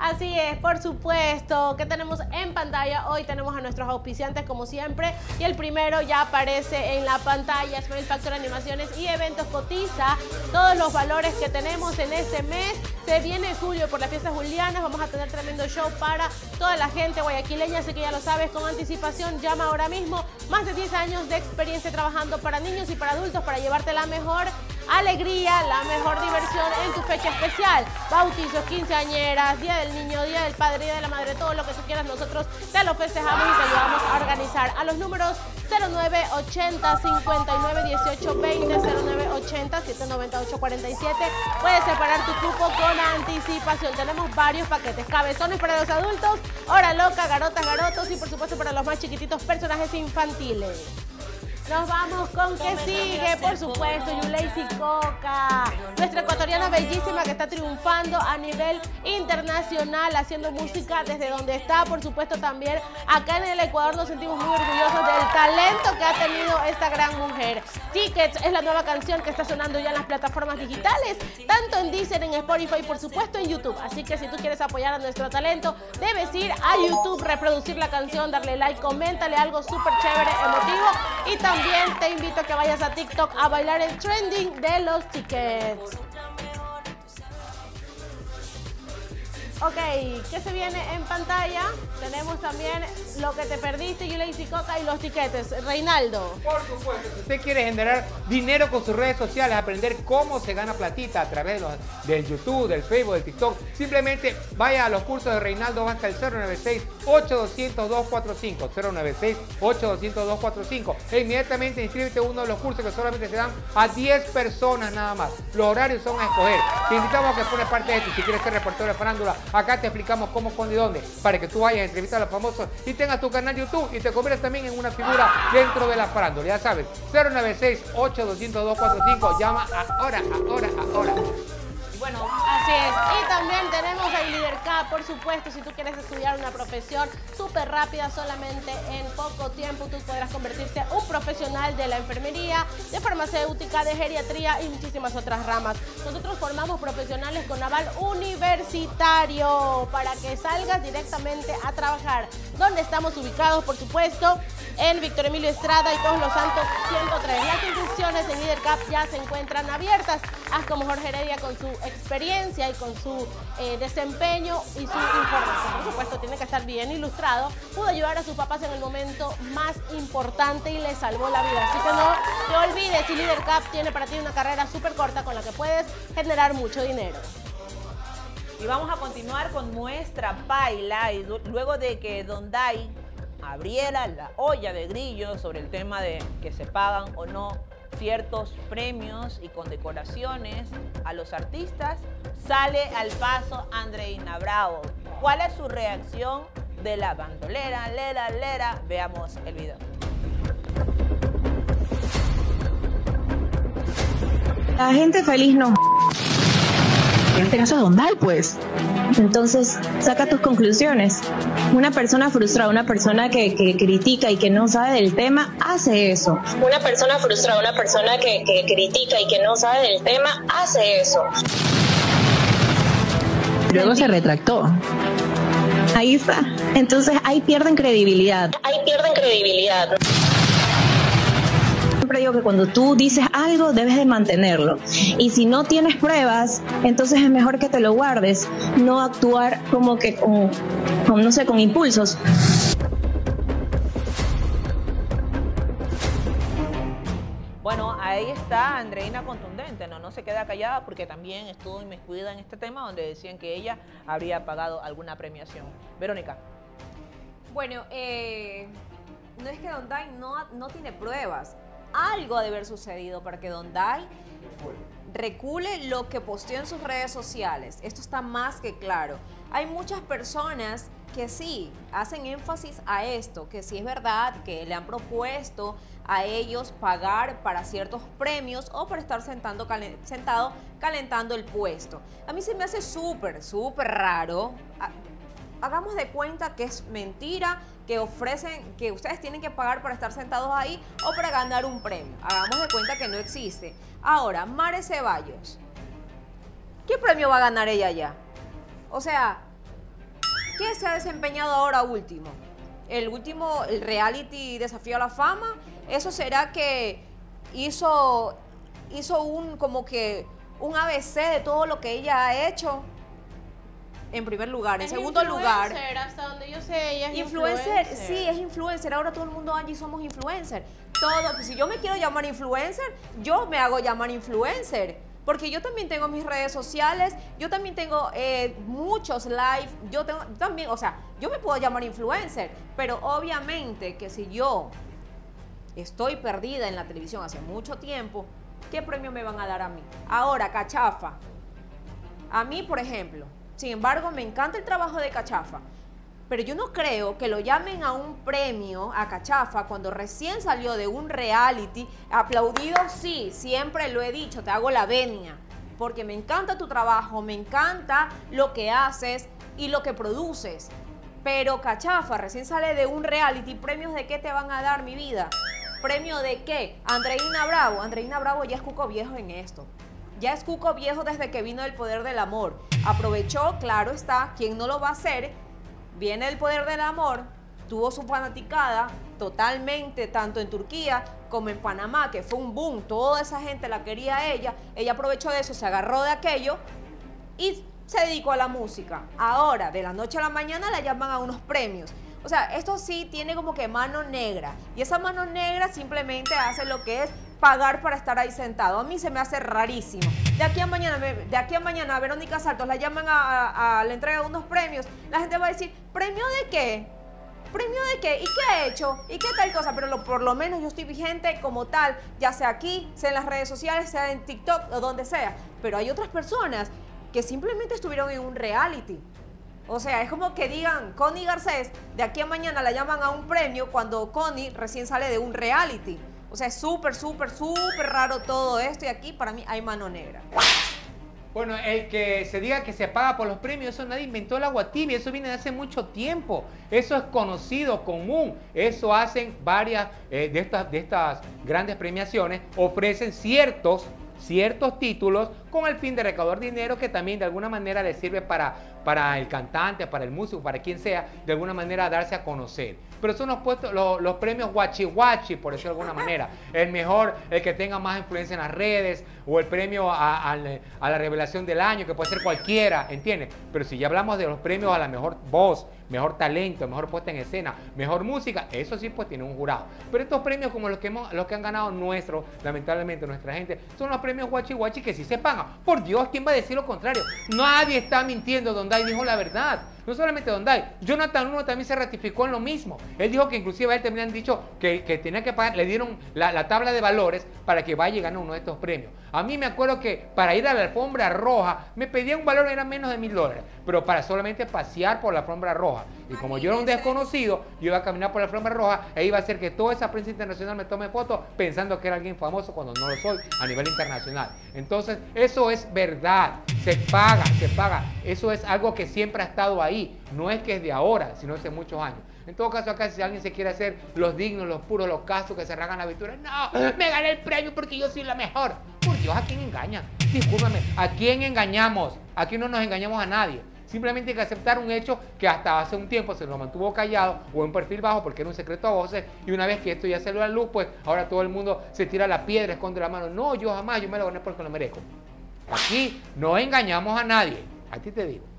Así es, por supuesto. que tenemos en pantalla? Hoy tenemos a nuestros auspiciantes como siempre. Y el primero ya aparece en la pantalla. Smile Factor Animaciones y Eventos Cotiza. Todos los valores que tenemos en este mes. Se viene julio por las fiestas julianas. Vamos a tener tremendo show para toda la gente guayaquileña. Así que ya lo sabes, con anticipación llama ahora mismo. Más de 10 años de experiencia trabajando para niños y para adultos para llevarte la mejor alegría, la mejor diversión en tu fecha especial. Bautizos, quinceañeras, Día del Niño, Día del Padre, Día de la Madre, todo lo que tú quieras, nosotros te lo festejamos y te ayudamos a organizar. A los números 0980 59 18 20 0980 798 47 puedes separar tu cupo con anticipación. Tenemos varios paquetes, cabezones para los adultos, hora loca, garotas, garotos y por supuesto para los más chiquititos personajes infantiles. Nos vamos con que sigue, por supuesto, Yuleisi Coca, nuestra ecuatoriana bellísima que está triunfando a nivel internacional, haciendo música desde donde está, por supuesto también acá en el Ecuador nos sentimos muy orgullosos del talento que ha tenido esta gran mujer. Tickets es la nueva canción que está sonando ya en las plataformas digitales, tanto en Deezer, en Spotify y por supuesto en YouTube. Así que si tú quieres apoyar a nuestro talento, debes ir a YouTube, reproducir la canción, darle like, coméntale algo súper chévere, emotivo y también te invito a que vayas a TikTok a bailar el trending de los tickets. Ok, ¿qué se viene en pantalla? Tenemos también lo que te perdiste, Yuleisi Coca y los tiquetes. Reinaldo.
Por supuesto, si usted quiere generar dinero con sus redes sociales, aprender cómo se gana platita a través de los- del YouTube, del Facebook, del TikTok, simplemente vaya a los cursos de Reinaldo Banca al 096-8200-245. 096-8200-245. E inmediatamente inscríbete a uno de los cursos que solamente se dan a 10 personas nada más. Los horarios son a escoger. Te invitamos a que pones parte de esto. Si quieres ser reportero de farándula, acá te explicamos cómo, cuándo y dónde. Para que tú vayas a entrevistar a los famosos y tengas tu canal YouTube y te conviertas también en una figura dentro de la farándula. Ya sabes, 096-8200-245. Llama ahora, ahora, ahora.
Bueno, así es. Y también tenemos el Líder K, por supuesto, si tú quieres estudiar una profesión súper rápida, solamente en poco tiempo tú podrás convertirte un profesional de la enfermería, de farmacéutica, de geriatría y muchísimas otras ramas. Nosotros formamos profesionales con aval universitario para que salgas directamente a trabajar. ¿Dónde estamos ubicados? Por supuesto, en Víctor Emilio Estrada y Todos los Santos 103. Las inscripciones en Líder Cap ya se encuentran abiertas. Haz como Jorge Heredia con su experiencia y con su eh, desempeño y su información. Por supuesto, tiene que estar bien ilustrado. Pudo ayudar a sus papás en el momento más importante y le salvó la vida. Así que no te olvides, y Líder Cap tiene para ti una carrera súper corta con la que puedes generar mucho dinero.
Y vamos a continuar con nuestra baila y lu- luego de que Don Dai abriera la olla de grillos sobre el tema de que se pagan o no ciertos premios y condecoraciones a los artistas, sale al paso Andreina Bravo. ¿Cuál es su reacción de la bandolera? Lera, lera. Veamos el video.
La gente feliz no. En este caso es Dondal, pues. Entonces, saca tus conclusiones. Una persona frustrada, una persona que, que critica y que no sabe del tema, hace eso. Una persona frustrada, una persona que, que critica y que no sabe del tema, hace eso. Luego se retractó. Ahí está. Entonces ahí pierden credibilidad. Ahí pierden credibilidad. Siempre digo que cuando tú dices algo debes de mantenerlo. Y si no tienes pruebas, entonces es mejor que te lo guardes, no actuar como que con, con, no sé, con impulsos.
Bueno, ahí está Andreina contundente, ¿no? No se queda callada porque también estuvo inmiscuida en este tema donde decían que ella habría pagado alguna premiación. Verónica.
Bueno, eh, no es que Dondai no, no tiene pruebas. Algo ha de haber sucedido para que Dondai recule lo que posteó en sus redes sociales. Esto está más que claro. Hay muchas personas que sí hacen énfasis a esto, que sí es verdad que le han propuesto a ellos pagar para ciertos premios o por estar sentado calentando el puesto. A mí se me hace súper, súper raro. Hagamos de cuenta que es mentira, que ofrecen, que ustedes tienen que pagar para estar sentados ahí o para ganar un premio. Hagamos de cuenta que no existe. Ahora, Mare Ceballos. ¿Qué premio va a ganar ella ya? O sea, ¿qué se ha desempeñado ahora último? El último, el reality Desafío a la Fama, eso será que hizo, hizo un como que un ABC de todo lo que ella ha hecho. En primer lugar. En segundo lugar.
influencer, Hasta donde yo sé, ella es
Influencer,
influencer.
sí, es influencer. Ahora todo el mundo allí somos influencer. Todo, pues, si yo me quiero llamar influencer, yo me hago llamar influencer. Porque yo también tengo mis redes sociales, yo también tengo eh, muchos live, yo tengo yo también, o sea, yo me puedo llamar influencer, pero obviamente que si yo estoy perdida en la televisión hace mucho tiempo, ¿qué premio me van a dar a mí? Ahora, cachafa. A mí, por ejemplo, sin embargo, me encanta el trabajo de cachafa. Pero yo no creo que lo llamen a un premio a Cachafa cuando recién salió de un reality. Aplaudido, sí, siempre lo he dicho, te hago la venia. Porque me encanta tu trabajo, me encanta lo que haces y lo que produces. Pero Cachafa recién sale de un reality. ¿Premios de qué te van a dar mi vida? ¿Premio de qué? Andreina Bravo. Andreina Bravo ya es cuco viejo en esto. Ya es cuco viejo desde que vino el poder del amor. Aprovechó, claro está, quien no lo va a hacer. Viene el poder del amor, tuvo su fanaticada totalmente, tanto en Turquía como en Panamá, que fue un boom. Toda esa gente la quería a ella. Ella aprovechó de eso, se agarró de aquello y se dedicó a la música. Ahora, de la noche a la mañana la llaman a unos premios. O sea, esto sí tiene como que mano negra. Y esa mano negra simplemente hace lo que es pagar para estar ahí sentado. A mí se me hace rarísimo. De aquí a mañana, de aquí a mañana a Verónica Saltos la llaman a, la entrega de unos premios. La gente va a decir, ¿premio de qué? ¿Premio de qué? ¿Y qué ha hecho? ¿Y qué tal cosa? Pero por lo menos yo estoy vigente como tal, ya sea aquí, sea en las redes sociales, sea en TikTok o donde sea. Pero hay otras personas que simplemente estuvieron en un reality. O sea, es como que digan, Connie Garcés, de aquí a mañana la llaman a un premio cuando Connie recién sale de un reality. O sea, es súper, súper, súper raro todo esto y aquí para mí hay mano negra.
Bueno, el que se diga que se paga por los premios, eso nadie inventó el agua tibia, eso viene de hace mucho tiempo. Eso es conocido, común. Eso hacen varias eh, de, estas, de estas grandes premiaciones, ofrecen ciertos ciertos títulos con el fin de recaudar dinero que también de alguna manera le sirve para, para el cantante, para el músico, para quien sea, de alguna manera darse a conocer. Pero son los, puestos, los, premios guachi guachi, por decirlo de alguna manera. El mejor, el que tenga más influencia en las redes, o el premio a, a la revelación del año, que puede ser cualquiera, ¿entiendes? Pero si ya hablamos de los premios a la mejor voz, mejor talento, mejor puesta en escena, mejor música, eso sí pues tiene un jurado. Pero estos premios como los que, hemos, los que han ganado nuestros, lamentablemente nuestra gente, son los premios guachi guachi que sí se pagan. Por Dios, ¿quién va a decir lo contrario? Nadie está mintiendo, Donde dijo la verdad. No solamente Donday, Jonathan Uno también se ratificó en lo mismo. Él dijo que inclusive a él también han dicho que, tenía que pagar, le dieron la, tabla de valores para que vaya y gane uno de estos premios. A mí me acuerdo que para ir a la alfombra roja me pedían un valor, era menos de mil dólares, pero para solamente pasear por la alfombra roja. Y como yo era un desconocido, yo iba a caminar por la alfombra roja e iba a hacer que toda esa prensa internacional me tome fotos pensando que era alguien famoso cuando no lo soy a nivel internacional. Entonces, eso es verdad. Se paga, se paga. Eso es algo que siempre ha estado ahí. No es que es de ahora, sino hace muchos años. En todo caso, acá si alguien se quiere hacer los dignos, los puros, los casos que se ragan la aventura, no, me gané el premio porque yo soy la mejor. Por Dios, ¿a quién engañan? Discúlpame, ¿a quién engañamos? Aquí no nos engañamos a nadie. Simplemente hay que aceptar un hecho que hasta hace un tiempo se lo mantuvo callado o en perfil bajo porque era un secreto a voces y una vez que esto ya salió a la luz, pues ahora todo el mundo se tira la piedra, esconde la mano. No, yo jamás, yo me lo gané porque lo merezco. Aquí no engañamos a nadie. A ti te digo.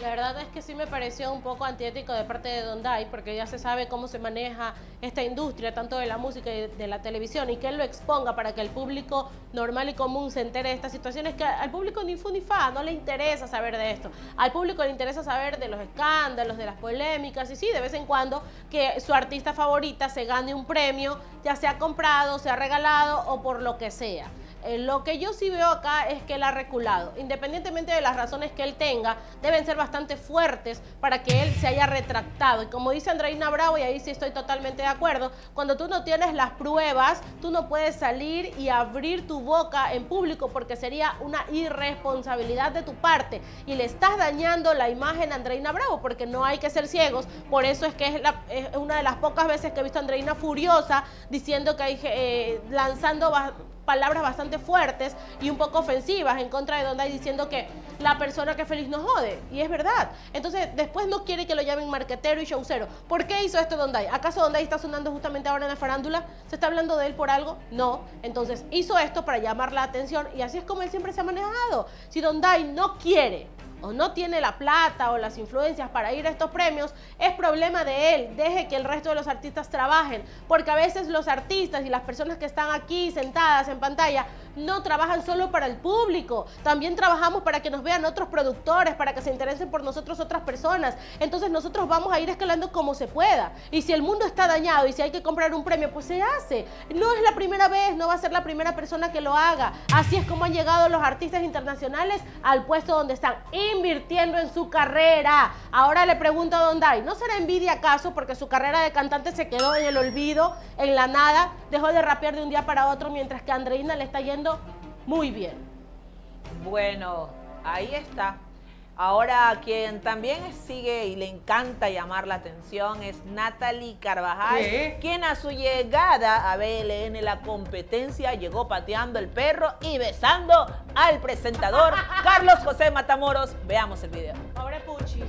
La verdad es que sí me pareció un poco antiético de parte de Dondai, porque ya se sabe cómo se maneja esta industria, tanto de la música y de la televisión, y que él lo exponga para que el público normal y común se entere de estas situaciones, que al público ni fu ni fa, no le interesa saber de esto. Al público le interesa saber de los escándalos, de las polémicas, y sí, de vez en cuando que su artista favorita se gane un premio, ya sea comprado, sea regalado o por lo que sea. Eh, lo que yo sí veo acá es que él ha reculado. Independientemente de las razones que él tenga, deben ser bastante fuertes para que él se haya retractado. Y como dice Andreina Bravo, y ahí sí estoy totalmente de acuerdo, cuando tú no tienes las pruebas, tú no puedes salir y abrir tu boca en público porque sería una irresponsabilidad de tu parte. Y le estás dañando la imagen a Andreina Bravo porque no hay que ser ciegos. Por eso es que es, es una de las pocas veces que he visto a Andreina furiosa diciendo que hay, eh, lanzando palabras bastante fuertes y un poco ofensivas en contra de Donday diciendo que la persona que feliz nos jode. Y es verdad. Entonces, después no quiere que lo llamen marquetero y showcero. ¿Por qué hizo esto Donday? ¿Acaso Donday está sonando justamente ahora en la farándula? ¿Se está hablando de él por algo? No. Entonces, hizo esto para llamar la atención y así es como él siempre se ha manejado. Si Donday no quiere o no tiene la plata o las influencias para ir a estos premios, es problema de él. Deje que el resto de los artistas trabajen, porque a veces los artistas y las personas que están aquí sentadas en pantalla no trabajan solo para el público, también trabajamos para que nos vean otros productores, para que se interesen por nosotros otras personas. Entonces nosotros vamos a ir escalando como se pueda. Y si el mundo está dañado y si hay que comprar un premio, pues se hace. No es la primera vez, no va a ser la primera persona que lo haga. Así es como han llegado los artistas internacionales al puesto donde están, invirtiendo en su carrera. Ahora le pregunto a Don Dai, ¿no será envidia acaso porque su carrera de cantante se quedó en el olvido, en la nada, dejó de rapear de un día para otro mientras que Andreina le está yendo muy bien?
Bueno, ahí está. Ahora quien también sigue y le encanta llamar la atención es Natalie Carvajal,
¿Qué?
quien a su llegada a BLN la competencia llegó pateando el perro y besando al presentador Carlos José Matamoros. Veamos el video.
Pobre Puchis.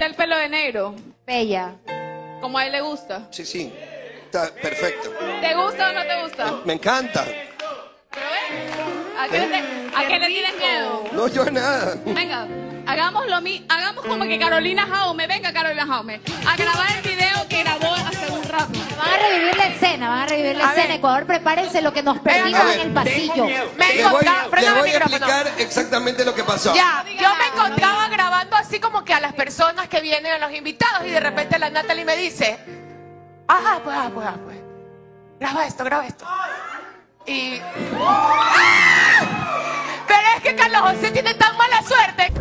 el pelo de negro,
Bella.
como a él le gusta.
Sí, sí. Está perfecto.
¿Te gusta o no te gusta?
Me encanta.
¿A qué, le, a qué le tienes miedo?
No, yo nada.
Venga, hagamos lo mi, hagamos como que Carolina Jaume, venga Carolina Jaume, a grabar el video que grabó hace un rato.
Van a revivir la escena, van a revivir la escena. Ecuador, prepárense lo que nos perdimos
A ver,
en el pasillo.
Le voy, le voy a explicar exactamente lo que pasó.
Ya, yo me encontraba grabando así como que a las personas que vienen, a los invitados, y de repente la Natalie me dice, ah, pues, ah, pues, ah, pues, graba esto, graba esto. Y... ¡Ah! Pero es que Carlos José tiene tan mala suerte.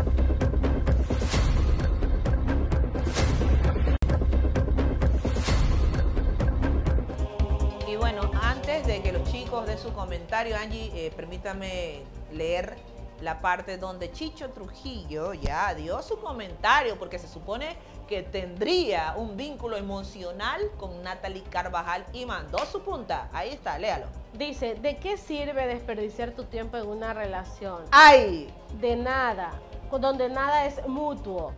Y bueno, antes de que los chicos den su comentario, Angie, eh, permítame leer la parte donde Chicho Trujillo ya dio su comentario, porque se supone que tendría un vínculo emocional con Natalie Carvajal y mandó su punta. Ahí está, léalo.
Dice, ¿de qué sirve desperdiciar tu tiempo en una relación?
¡Ay!
De nada, donde nada es mutuo.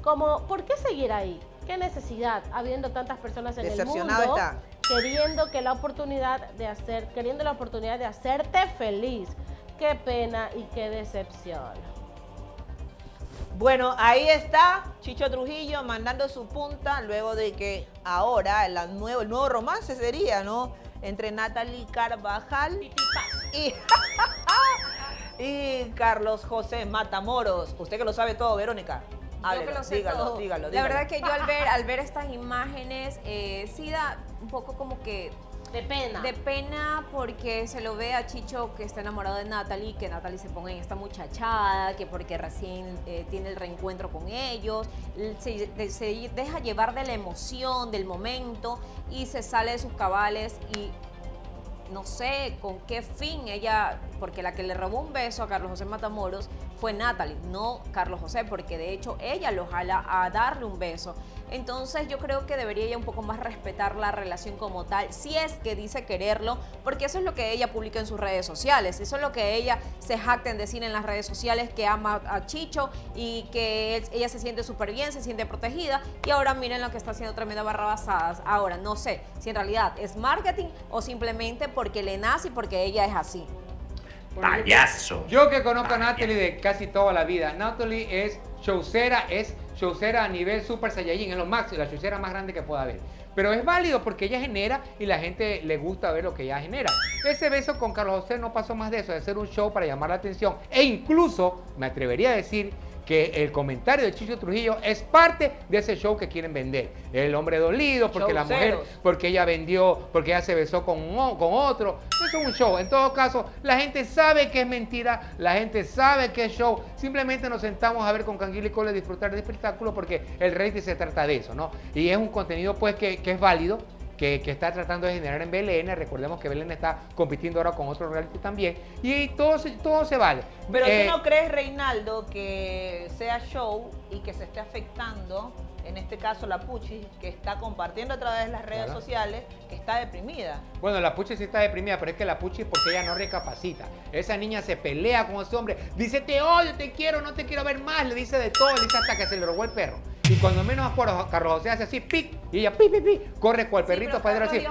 Como, ¿por qué seguir ahí? ¿Qué necesidad, habiendo tantas personas en el mundo
está.
queriendo que la oportunidad de hacer, queriendo la oportunidad de hacerte feliz? Qué pena y qué decepción.
Bueno, ahí está Chicho Trujillo mandando su punta luego de que ahora nuevo, el nuevo romance sería, ¿no? Entre Natalie Carvajal y, y Carlos José Matamoros. Usted que lo sabe todo, Verónica.
Yo que
Háblelo,
lo sé
dígalo,
todo.
dígalo,
La verdad que yo al ver, al ver estas imágenes, eh, sí da un poco como que...
De pena.
De pena porque se lo ve a Chicho que está enamorado de Natalie, que Natalie se ponga en esta muchachada, que porque recién eh, tiene el reencuentro con ellos, se, se deja llevar de la emoción, del momento y se sale de sus cabales y no sé con qué fin ella, porque la que le robó un beso a Carlos José Matamoros fue Natalie, no Carlos José, porque de hecho ella lo jala a darle un beso. Entonces yo creo que debería ella un poco más respetar la relación como tal, si es que dice quererlo, porque eso es lo que ella publica en sus redes sociales, eso es lo que ella se jacta en decir en las redes sociales, que ama a Chicho y que él- ella se siente súper bien, se siente protegida, y ahora miren lo que está haciendo tremenda barrabasadas. Ahora, no sé si en realidad es marketing o simplemente porque le nace y porque ella es así.
Payaso. Yo que conozco a Natalie de casi toda la vida. Natalie es showcera, es showcera a nivel super saiyajin, es lo máximo, la showcera más grande que pueda haber. Pero es válido porque ella genera y la gente le gusta ver lo que ella genera. Ese beso con Carlos José no pasó más de eso, de hacer un show para llamar la atención. E incluso me atrevería a decir que el comentario de Chicho Trujillo es parte de ese show que quieren vender. El hombre dolido, porque la mujer, porque ella vendió, porque ella se besó con, un con otro. Eso es un show. En todo caso, la gente sabe que es mentira, la gente sabe que es show. Simplemente nos sentamos a ver con Canguila y Cole disfrutar del espectáculo porque el rating se trata de eso, ¿no? Y es un contenido pues que, que es válido. Que, que está tratando de generar en BLN, recordemos que BLN está compitiendo ahora con otro reality también, y todo se, todo se vale.
Pero
Eh,
tú no crees, Reinaldo, que sea show y que se esté afectando, en este caso la Puchi, que está compartiendo a través de las redes
Claro.
sociales, que está deprimida.
Bueno, la Puchi sí está deprimida, pero es que la Puchi es porque ella no recapacita. Esa niña se pelea con ese hombre, dice te odio, te quiero, no te quiero ver más, le dice de todo, le dice hasta que se le robó el perro. Y cuando menos acuerdo, Carlos José hace así, pic, y ella, pi, pi, pi, corre cual perrito para
Carlos
así.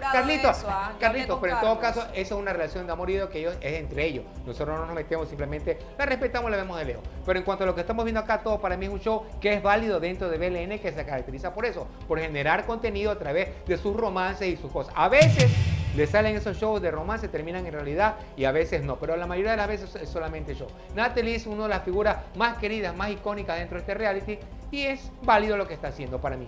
Carlitos,
eso, ¿ah?
Carlitos, pero en todo caso, eso es una relación de amor y que ellos, es entre ellos. Nosotros no nos metemos, simplemente la respetamos, la vemos de lejos. Pero en cuanto a lo que estamos viendo acá, todo para mí es un show que es válido dentro de BLN, que se caracteriza por eso, por generar contenido a través de sus romances y sus cosas. A veces le salen esos shows de romance, terminan en realidad y a veces no, pero la mayoría de las veces es solamente show. Natalie es una de las figuras más queridas, más icónicas dentro de este reality y es válido lo que está haciendo para mí.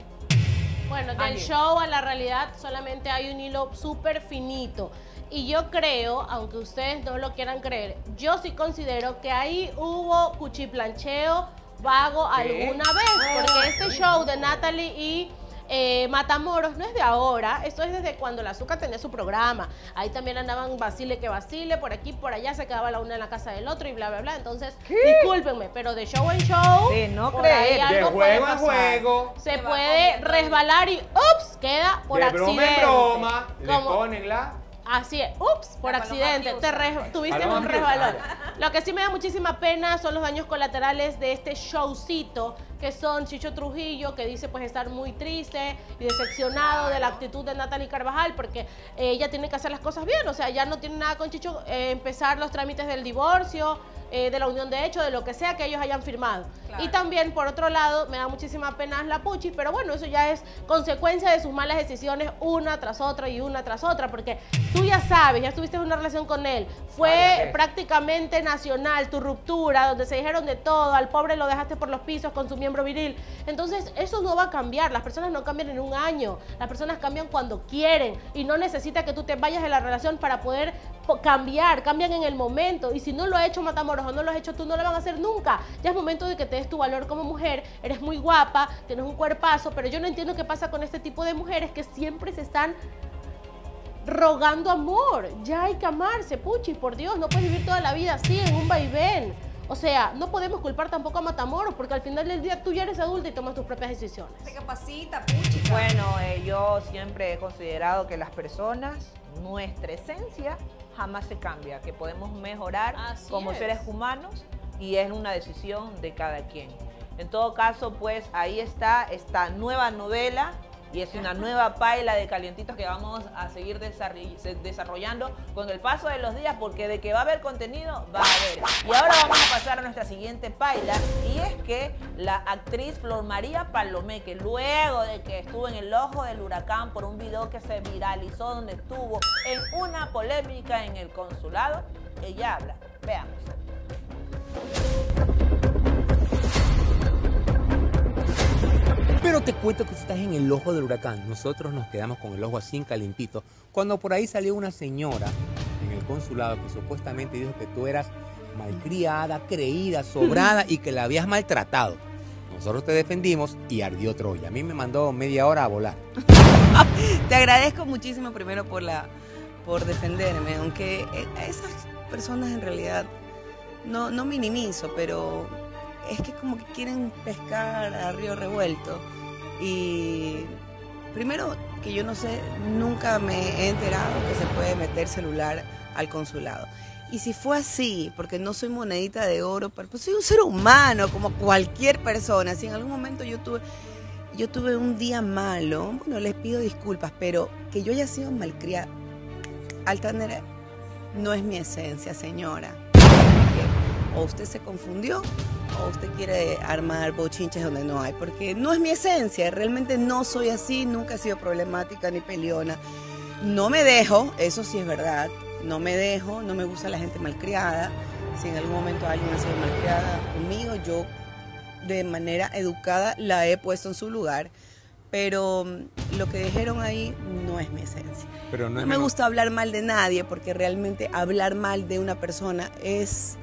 Bueno, del show a la realidad solamente hay un hilo súper finito. Y yo creo, aunque ustedes no lo quieran creer, yo sí considero que ahí hubo cuchiplancheo vago
¿Qué?
alguna vez. Porque este show de Natalie y eh, Matamoros no es de ahora, esto es desde cuando la azúcar tenía su programa. Ahí también andaban vacile que vacile, por aquí, por allá, se quedaba la una en la casa del otro y bla, bla, bla. Entonces, discúlpenme, pero de show en show,
De no
por
creer.
ahí
De
algo puede
juego en juego.
Se puede resbalar y ups, queda por
de
accidente.
broma en broma, le
Como-
ponen la...
Así es, ups, por accidente, te res- tuviste un resbalón. Lo que sí me da muchísima pena son los daños colaterales de este showcito, que son Chicho Trujillo, que dice pues estar muy triste y decepcionado de la actitud de Natalie Carvajal, porque eh, ella tiene que hacer las cosas bien, o sea, ya no tiene nada con Chicho, eh, empezar los trámites del divorcio, eh, de la unión de hecho, de lo que sea que ellos hayan firmado. Y también, por otro lado, me da muchísima pena la Puchi, pero bueno, eso ya es consecuencia de sus malas decisiones una tras otra y una tras otra, porque tú ya sabes, ya estuviste en una relación con él, fue prácticamente nacional tu ruptura, donde se dijeron de todo, al pobre lo dejaste por los pisos con su miembro viril. Entonces, eso no va a cambiar, las personas no cambian en un año, las personas cambian cuando quieren y no necesita que tú te vayas de la relación para poder po- cambiar, cambian en el momento y si no lo ha hecho Matamoros o no lo has hecho tú, no lo van a hacer nunca. Ya es momento de que te des tu valor como mujer, eres muy guapa, tienes un cuerpazo, pero yo no entiendo qué pasa con este tipo de mujeres que siempre se están rogando amor. Ya hay que amarse, puchi, por Dios, no puedes vivir toda la vida así, en un vaivén. O sea, no podemos culpar tampoco a Matamoros, porque al final del día tú ya eres adulta y tomas tus propias decisiones.
Se capacita, puchi.
Bueno, eh, yo siempre he considerado que las personas, nuestra esencia jamás se cambia, que podemos mejorar
Así
como
es.
seres humanos y es una decisión de cada quien. En todo caso, pues ahí está esta nueva novela y es una nueva paila de calientitos que vamos a seguir desarrollando con el paso de los días porque de que va a haber contenido, va a haber. Y ahora vamos a pasar a nuestra siguiente paila y es que la actriz Flor María Palomé, que luego de que estuvo en el ojo del huracán por un video que se viralizó donde estuvo en una polémica en el consulado, ella habla. Veamos.
Pero te cuento que estás en el ojo del huracán, nosotros nos quedamos con el ojo así calientito, cuando por ahí salió una señora en el consulado que supuestamente dijo que tú eras malcriada, creída, sobrada y que la habías maltratado. Nosotros te defendimos y ardió Troya. A mí me mandó media hora a volar.
Te agradezco muchísimo primero por la por defenderme, aunque a esas personas en realidad no, no minimizo, pero es que como que quieren pescar a río revuelto. Y primero que yo no sé, nunca me he enterado que se puede meter celular al consulado. Y si fue así, porque no soy monedita de oro, pero pues soy un ser humano como cualquier persona. Si en algún momento yo tuve yo tuve un día malo, bueno, les pido disculpas, pero que yo haya sido malcriada, Altanera, no es mi esencia, señora. O usted se confundió o usted quiere armar bochinches donde no hay, porque no es mi esencia, realmente no soy así, nunca he sido problemática ni peleona. No me dejo, eso sí es verdad, no me dejo, no me gusta la gente malcriada. Si en algún momento alguien ha sido malcriada conmigo, yo de manera educada la he puesto en su lugar, pero mm, lo que dijeron ahí no es mi esencia.
Pero no,
me
menos-
gusta hablar mal de nadie porque realmente hablar mal de una persona es,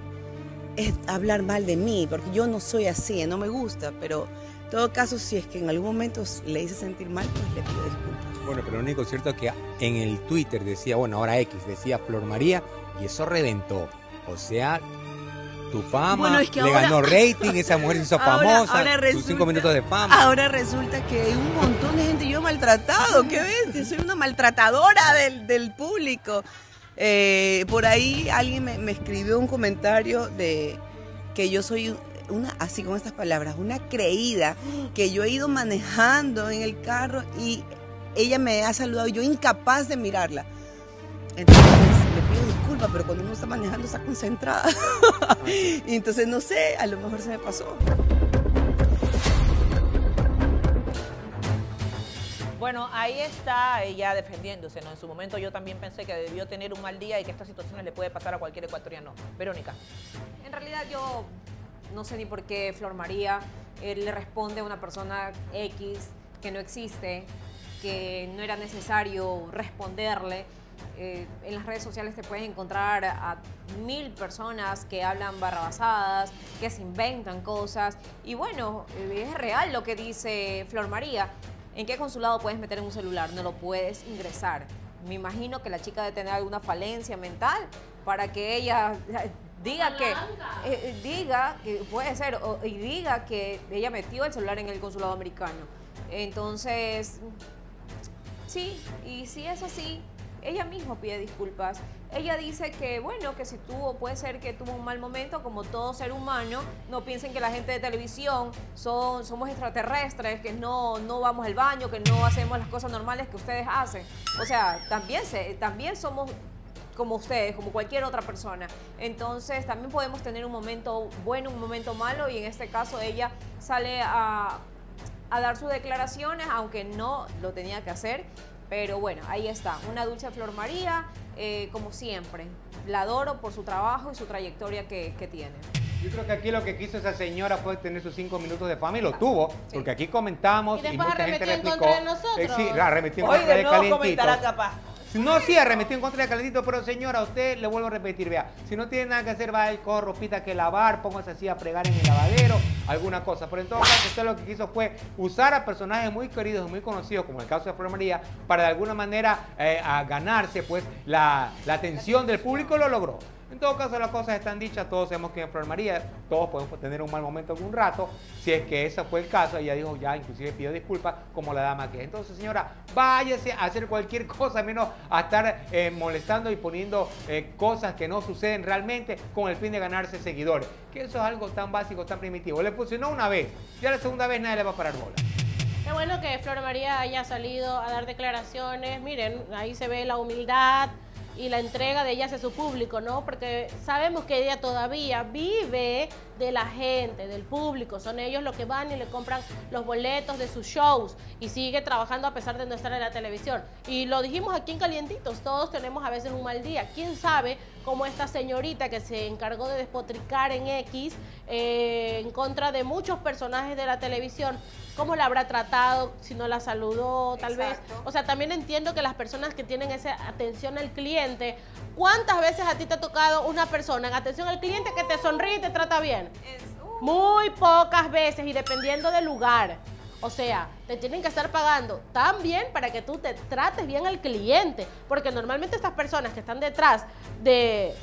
es hablar mal de mí, porque yo no soy así, no me gusta, pero en todo caso, si es que en algún momento le hice sentir mal, pues le pido disculpas.
Bueno, pero lo único cierto es que en el Twitter decía, bueno, ahora X, decía Flor María y eso reventó. O sea, tu fama,
Bueno, es que
le
ahora-
ganó rating, esa mujer se hizo
Ahora-
famosa,
ahora
sus cinco minutos de fama.
Ahora resulta que hay un montón de gente yo maltratado, ¿qué ves? Soy una maltratadora del, del público. Eh, por ahí alguien me, me escribió un comentario de que yo soy una, así con estas palabras, una creída que yo he ido manejando en el carro y ella me ha saludado, yo incapaz de mirarla. Entonces le pido disculpas, pero cuando uno está manejando está concentrada. y entonces no sé, a lo mejor se me pasó.
Bueno, ahí está ella defendiéndose, ¿no? En su momento yo también pensé que debió tener un mal día y que estas situaciones le puede pasar a cualquier ecuatoriano. Verónica.
En realidad yo no sé ni por qué Flor María le responde a una persona X que no existe, que no era necesario responderle. Eh, en las redes sociales te puedes encontrar a mil personas que hablan barrabasadas, que se inventan cosas. Y bueno, eh, es real lo que dice Flor María. ¿En qué consulado puedes meter en un celular? No lo puedes ingresar. Me imagino que la chica debe tener alguna falencia mental para que ella diga que eh, diga que puede ser y diga que ella metió el celular en el consulado americano. Entonces, sí, y si es así, ella misma pide disculpas. Ella dice que, bueno, que si tuvo, puede ser que tuvo un mal momento, como todo ser humano. No piensen que la gente de televisión son, somos extraterrestres, que no, no vamos al baño, que no hacemos las cosas normales que ustedes hacen. O sea, también, se, también somos como ustedes, como cualquier otra persona. Entonces también podemos tener un momento bueno, un momento malo y en este caso ella sale a, a dar sus declaraciones, aunque no lo tenía que hacer. Pero bueno, ahí está, una dulce Flor María, eh, como siempre. La adoro por su trabajo y su trayectoria que, que, tiene.
Yo creo que aquí lo que quiso esa señora fue tener sus cinco minutos de fama y lo tuvo, porque aquí comentamos y, mucha gente le explicó.
En contra de
eh, sí, arremetió en contra
de,
de Calentito.
comentará capaz.
No, sí, arremetió en contra de Calentito, pero señora, usted le vuelvo a repetir, vea, si no tiene nada que hacer, va y coja ropita que lavar, póngase así a fregar en el lavadero, alguna cosa. Pero en todo caso, usted lo que quiso fue usar a personajes muy queridos muy conocidos, como el caso de Flor María, para de alguna manera eh, a ganarse pues la, la atención del público, lo logró. En todo caso, las cosas están dichas, todos sabemos que Flor María, todos podemos tener un mal momento en un rato, si es que ese fue el caso, ella dijo ya, inclusive pidió disculpas, como la dama que es. Entonces, señora, váyase a hacer cualquier cosa, menos a estar eh, molestando y poniendo eh, cosas que no suceden realmente con el fin de ganarse seguidores. Que eso es algo tan básico, tan primitivo. Le funcionó una vez, ya la segunda vez nadie le va a parar bola.
Qué bueno que Flor María haya salido a dar declaraciones. Miren, ahí se ve la humildad, y la entrega de ella hacia su público, ¿no? Porque sabemos que ella todavía vive de la gente, del público, son ellos los que van y le compran los boletos de sus shows y sigue trabajando a pesar de no estar en la televisión. Y lo dijimos aquí en Calientitos, todos tenemos a veces un mal día. ¿Quién sabe cómo esta señorita que se encargó de despotricar en X eh, en contra de muchos personajes de la televisión, cómo la habrá tratado, si no la saludó, tal vez. O sea, también entiendo que las personas que tienen esa atención al cliente, ¿cuántas veces a ti te ha tocado una persona en atención al cliente que te sonríe y te trata bien? Muy pocas veces y dependiendo del lugar. O sea, te tienen que estar pagando tan bien para que tú te trates bien al cliente. Porque normalmente estas personas que están detrás de,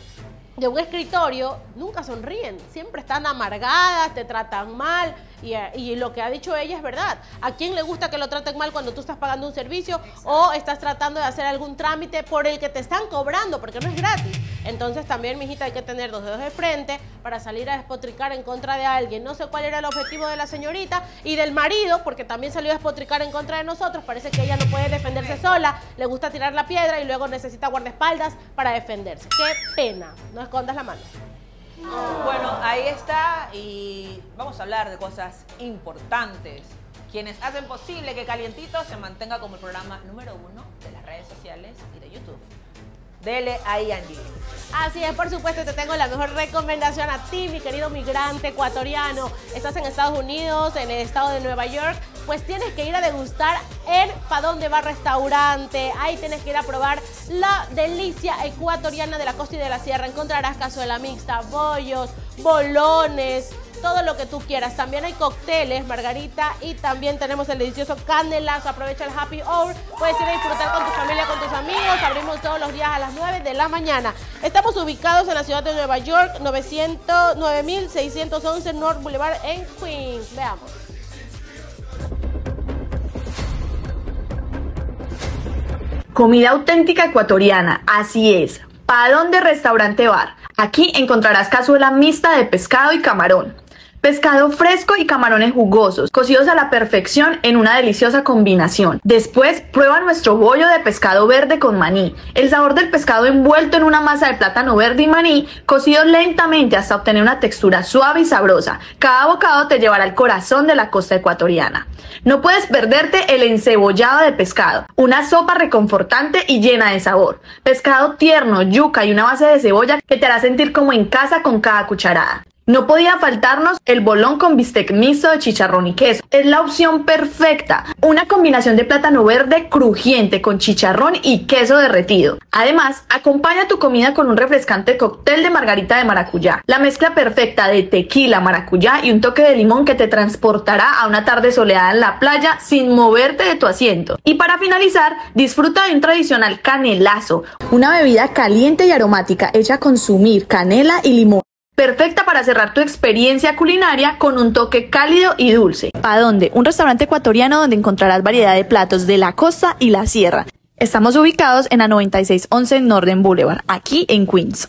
de un escritorio nunca sonríen. Siempre están amargadas, te tratan mal. Y, y, lo que ha dicho ella es verdad. ¿A quién le gusta que lo traten mal cuando tú estás pagando un servicio o estás tratando de hacer algún trámite por el que te están cobrando? Porque no es gratis. Entonces también, mijita, hay que tener dos dedos de frente para salir a despotricar en contra de alguien. No sé cuál era el objetivo de la señorita y del marido, porque también salió a despotricar en contra de nosotros. Parece que ella no puede defenderse sola, le gusta tirar la piedra y luego necesita guardaespaldas para defenderse. Qué pena. No escondas la mano.
Bueno, ahí está y vamos a hablar de cosas importantes. Quienes hacen posible que Calientito se mantenga como el programa número uno de las redes sociales y de YouTube. Dele ahí, Angie.
Así es, por supuesto, te tengo la mejor recomendación a ti, mi querido migrante ecuatoriano. Estás en Estados Unidos, en el estado de Nueva York, pues tienes que ir a degustar el Pa' Dónde Va Restaurante. Ahí tienes que ir a probar la delicia ecuatoriana de la costa y de la sierra. Encontrarás cazuela mixta, bollos, bolones, todo lo que tú quieras. También hay cócteles, margarita y también tenemos el delicioso canelazo. Aprovecha el happy hour. Puedes ir a disfrutar con tu familia, con tus amigos. Abrimos todos los días a las 9 de la mañana. Estamos ubicados en la ciudad de Nueva York, 900, 9611 North Boulevard en Queens. Veamos.
Comida auténtica ecuatoriana, así es. ¿Para dónde restaurante bar? Aquí encontrarás cazuela mixta de pescado y camarón, Pescado fresco y camarones jugosos, cocidos a la perfección en una deliciosa combinación. Después, prueba nuestro bollo de pescado verde con maní. El sabor del pescado envuelto en una masa de plátano verde y maní, cocido lentamente hasta obtener una textura suave y sabrosa. Cada bocado te llevará al corazón de la costa ecuatoriana. No puedes perderte el encebollado de pescado, una sopa reconfortante y llena de sabor. Pescado tierno, yuca y una base de cebolla que te hará sentir como en casa con cada cucharada. No podía faltarnos el bolón con bistec mixto de chicharrón y queso. Es la opción perfecta. Una combinación de plátano verde crujiente con chicharrón y queso derretido. Además, acompaña tu comida con un refrescante cóctel de margarita de maracuyá. La mezcla perfecta de tequila, maracuyá y un toque de limón que te transportará a una tarde soleada en la playa sin moverte de tu asiento. Y para finalizar, disfruta de un tradicional canelazo. Una bebida caliente y aromática hecha a consumir canela y limón. Perfecta para cerrar tu experiencia culinaria con un toque cálido y dulce. ¿A dónde? Un restaurante ecuatoriano donde encontrarás variedad de platos de la costa y la sierra. Estamos ubicados en la 9611 Northern Boulevard, aquí en Queens.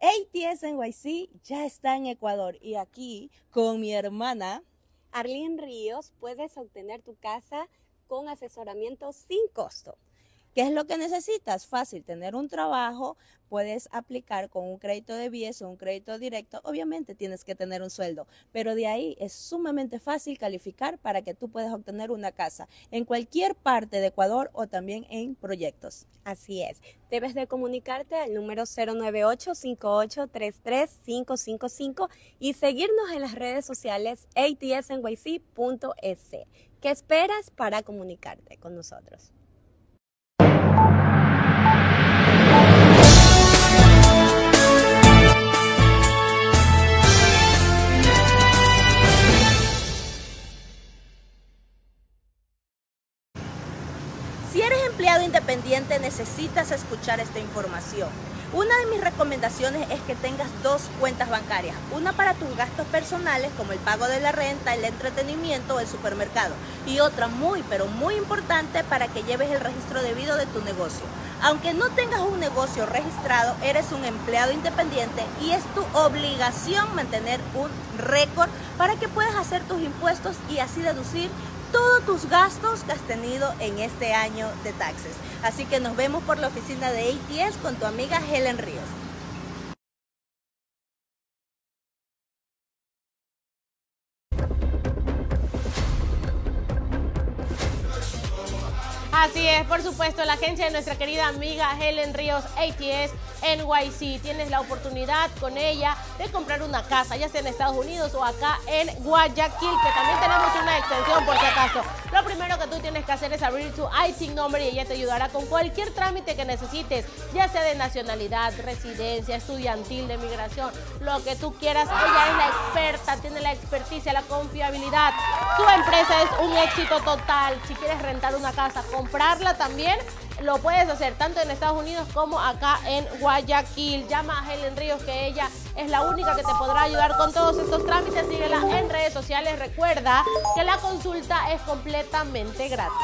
ATS NYC ya está en Ecuador y aquí con mi hermana
Arlene Ríos puedes obtener tu casa con asesoramiento sin costo.
¿Qué es lo que necesitas? Fácil, tener un trabajo, puedes aplicar con un crédito de BIES o un crédito directo. Obviamente tienes que tener un sueldo, pero de ahí es sumamente fácil calificar para que tú puedas obtener una casa en cualquier parte de Ecuador o también en proyectos.
Así es. Debes de comunicarte al número 098-5833-555 y seguirnos en las redes sociales atsnyc.es. ¿Qué esperas para comunicarte con nosotros?
Si eres empleado independiente necesitas escuchar esta información. Una de mis recomendaciones es que tengas dos cuentas bancarias, una para tus gastos personales como el pago de la renta, el entretenimiento o el supermercado y otra muy pero muy importante para que lleves el registro debido de tu negocio. Aunque no tengas un negocio registrado, eres un empleado independiente y es tu obligación mantener un récord para que puedas hacer tus impuestos y así deducir todos tus gastos que has tenido en este año de taxes. Así que nos vemos por la oficina de ATS con tu amiga Helen Ríos.
Es, por supuesto, la agencia de nuestra querida amiga Helen Ríos ATS NYC. Tienes la oportunidad con ella de comprar una casa, ya sea en Estados Unidos o acá en Guayaquil, que también tenemos una extensión por si acaso. Lo primero que tú tienes que hacer es abrir tu ITIN number y ella te ayudará con cualquier trámite que necesites, ya sea de nacionalidad, residencia, estudiantil, de migración, lo que tú quieras. Ella es la experta, tiene la experticia, la confiabilidad. Tu empresa es un éxito total. Si quieres rentar una casa, comprarla también, lo puedes hacer tanto en Estados Unidos como acá en Guayaquil. Llama a Helen Ríos que ella es la única que te podrá ayudar con todos estos trámites. Síguela en redes sociales. Recuerda que la consulta es completamente gratis.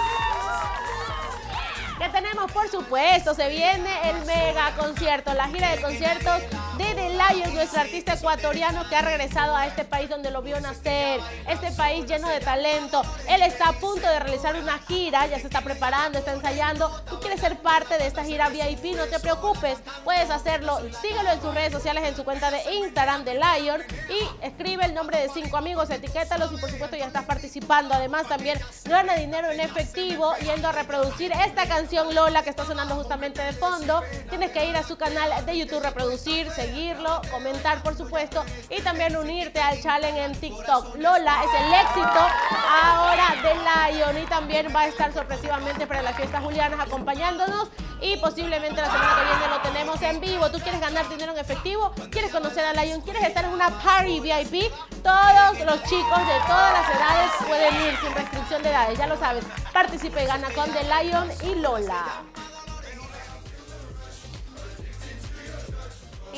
¿Qué tenemos? Por supuesto, se viene el mega concierto, la gira de conciertos de The Lions, nuestro artista ecuatoriano que ha regresado a este país donde lo vio nacer, este país lleno de talento. Él está a punto de realizar una gira, ya se está preparando, está ensayando. Tú quieres ser parte de esta gira VIP, no te preocupes, puedes hacerlo. Síguelo en sus redes sociales, en su cuenta de Instagram de Lion y escribe el nombre de cinco amigos, etiquétalos y por supuesto ya estás participando. Además también gana dinero en efectivo yendo a reproducir esta canción Lola que está sonando justamente de fondo. Tienes que ir a su canal de YouTube, reproducir, seguirlo, comentar por supuesto y también unirte al challenge en TikTok. Lola es el éxito ahora de Lion y también va a estar sorpresivamente para las fiestas julianas acompañándonos y posiblemente la semana que viene lo tenemos en vivo. ¿Tú quieres ganar dinero en efectivo? ¿Quieres conocer a Lion? ¿Quieres estar en una party VIP? Todos los chicos de todas las edades pueden ir sin restricción de edades, ya lo sabes. Participa y gana con The Lion y Lola.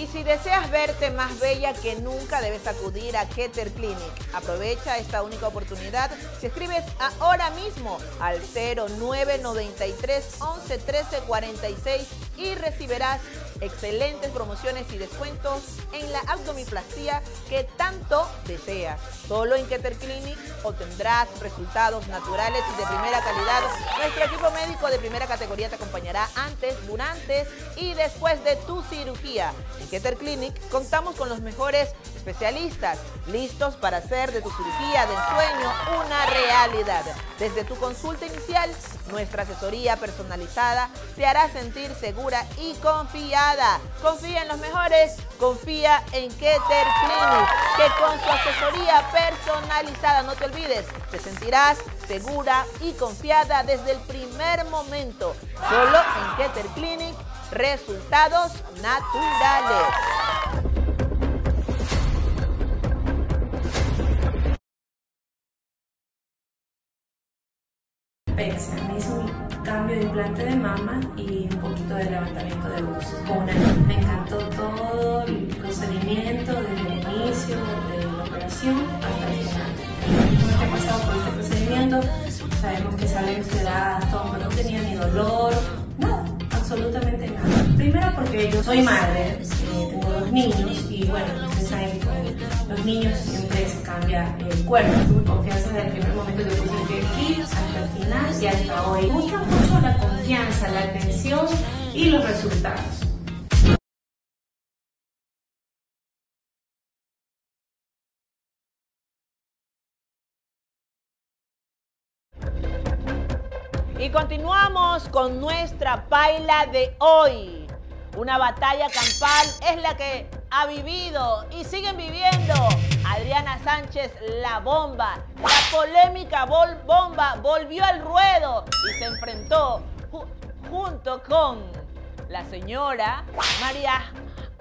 Y si deseas verte más bella que nunca, debes acudir a Keter Clinic. Aprovecha esta única oportunidad Si escribes ahora mismo al 0993 11 13 46 y recibirás excelentes promociones y descuentos en la abdominoplastia que tanto deseas. Solo en Keter Clinic obtendrás resultados naturales y de primera calidad. Nuestro equipo médico de primera categoría te acompañará antes, durante y después de tu cirugía. Keter Clinic contamos con los mejores especialistas listos para hacer de tu cirugía del sueño una realidad. Desde tu consulta inicial, nuestra asesoría personalizada te hará sentir segura y confiada. Confía en los mejores, confía en Keter Clinic, que con su asesoría personalizada, no te olvides, te sentirás segura y confiada desde el primer momento. Solo en Keter Clinic, resultados naturales.
Implante de mama y un poquito de levantamiento de buzos. Me encantó todo el procedimiento desde el inicio de la operación hasta el final. Que pasado por este procedimiento, sabemos que sale todo, no tenía ni dolor, nada, absolutamente nada. Primero porque yo soy madre, eh, tengo dos niños y bueno, saben con los niños siempre se cambia el cuerpo. Confianza desde el primer momento que puse aquí hasta el final y hasta hoy. Gusta mucho la confianza, la atención y los resultados.
Y continuamos con nuestra paila de hoy. Una batalla campal es la que ha vivido y siguen viviendo Adriana Sánchez la bomba. La polémica bomba volvió al ruedo y se enfrentó junto con la señora María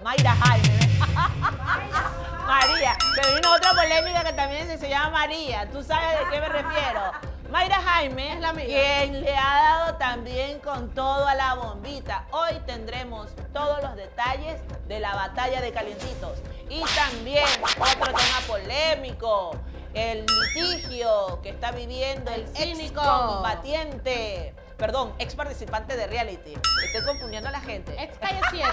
Mayra Jaime. María, se vino otra polémica que también se llama María. ¿Tú sabes de qué me refiero? Mayra Jaime es la amiga. Quien le ha dado también con todo a la bombita. Hoy tendremos todos los detalles de la batalla de calientitos. Y también otro tema polémico. El litigio que está viviendo el, ex combatiente. Perdón, ex participante de reality. Estoy confundiendo a la gente.
Ex calle 7.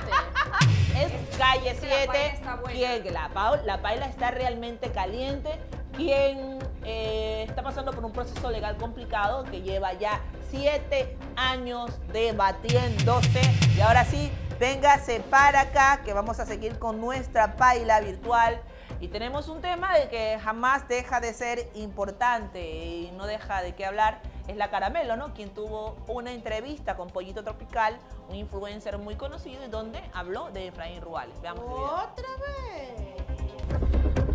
ex calle 7. Quien la, la paila está realmente caliente quien eh, está pasando por un proceso legal complicado que lleva ya siete años debatiéndose. Y ahora sí, véngase para acá que vamos a seguir con nuestra paila virtual. Y tenemos un tema de que jamás deja de ser importante y no deja de qué hablar. Es la Caramelo, ¿no? Quien tuvo una entrevista con Pollito Tropical, un influencer muy conocido, y donde habló de Efraín Ruales. Veamos
¿Otra vez?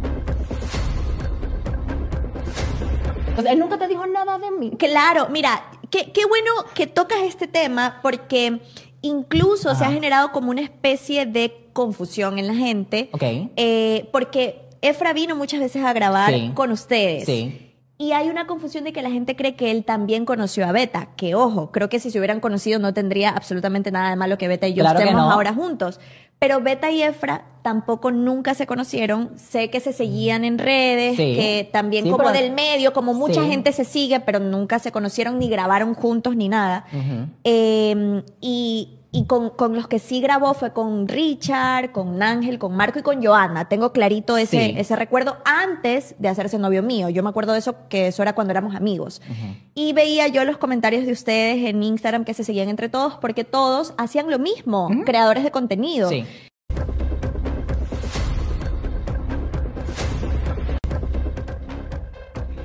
Él nunca te dijo nada de mí. Claro, mira, qué, qué bueno que tocas este tema porque incluso se ha generado como una especie de confusión en la gente.
Ok.
Eh, porque Efra vino muchas veces a grabar con ustedes.
Sí.
Y hay una confusión de que la gente cree que él también conoció a Beta. Que ojo, creo que si se hubieran conocido no tendría absolutamente nada de malo que Beta y yo estemos ahora juntos. Pero Beta y Efra tampoco nunca se conocieron. Sé que se seguían en redes, que también como del medio, como mucha gente se sigue, pero nunca se conocieron ni grabaron juntos ni nada. Em, y y con, con, los que sí grabó fue con Richard, con Ángel, con Marco y con Joana. Tengo clarito ese, ese recuerdo antes de hacerse novio mío. Yo me acuerdo de eso, que eso era cuando éramos amigos. Y veía yo los comentarios de ustedes en Instagram que se seguían entre todos porque todos hacían lo mismo, creadores de contenido. Sí.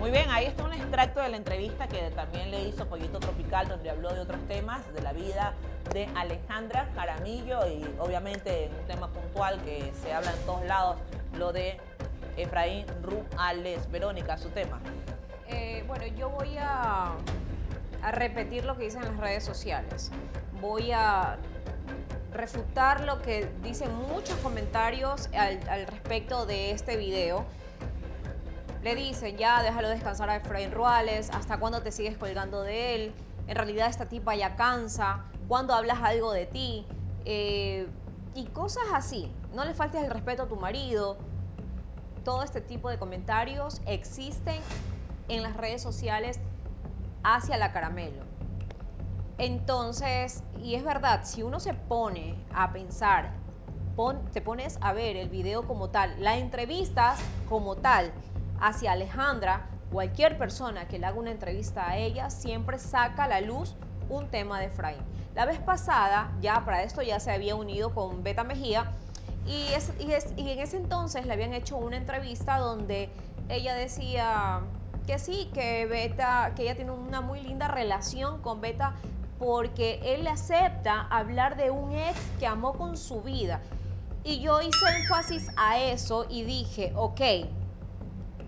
Muy bien, ahí está extracto de la entrevista que también le hizo Pollito Tropical, donde habló de otros temas, de la vida de Alejandra Jaramillo y obviamente un tema puntual que se habla en todos lados, lo de Efraín Ruales. Verónica, su tema.
Eh, bueno, yo voy a, a repetir lo que dicen las redes sociales. Voy a refutar lo que dicen muchos comentarios al, al respecto de este video le dicen, ya déjalo descansar a Efraín Ruales, ¿hasta cuándo te sigues colgando de él? En realidad esta tipa ya cansa, ¿cuándo hablas algo de ti? Eh, y cosas así. No le faltes el respeto a tu marido. Todo este tipo de comentarios existen en las redes sociales hacia la caramelo. Entonces, y es verdad, si uno se pone a pensar, te pones a ver el video como tal, la entrevistas como tal hacia Alejandra, cualquier persona que le haga una entrevista a ella siempre saca a la luz un tema de Efraín. La vez pasada, ya para esto ya se había unido con Beta Mejía y, en ese entonces le habían hecho una entrevista donde ella decía que sí, que Beta, que ella tiene una muy linda relación con Beta porque él acepta hablar de un ex que amó con su vida. Y yo hice énfasis a eso y dije, ok,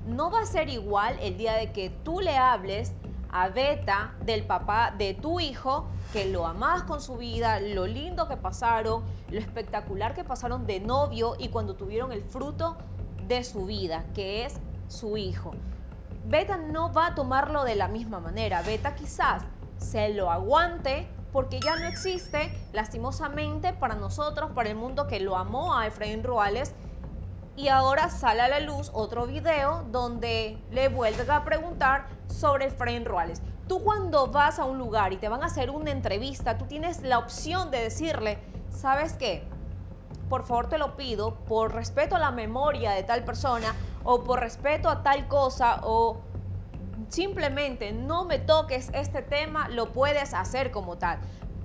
no va a ser igual el día de que tú le hables a Beta del papá de tu hijo, que lo amás con su vida, lo lindo que pasaron, lo espectacular que pasaron de novio y cuando tuvieron el fruto de su vida, que es su hijo. Beta no va a tomarlo de la misma manera. Beta quizás se lo aguante porque ya no existe, lastimosamente, para nosotros, para el mundo que lo amó a Efraín Ruales. Y ahora sale a la luz otro video donde le vuelve a preguntar sobre Efraín Ruales. Tú cuando vas a un lugar y te van a hacer una entrevista, tú tienes la opción de decirle, ¿sabes qué? Por favor te lo pido, por respeto a la memoria de tal persona o por respeto a tal cosa o simplemente no me toques este tema, lo puedes hacer como tal.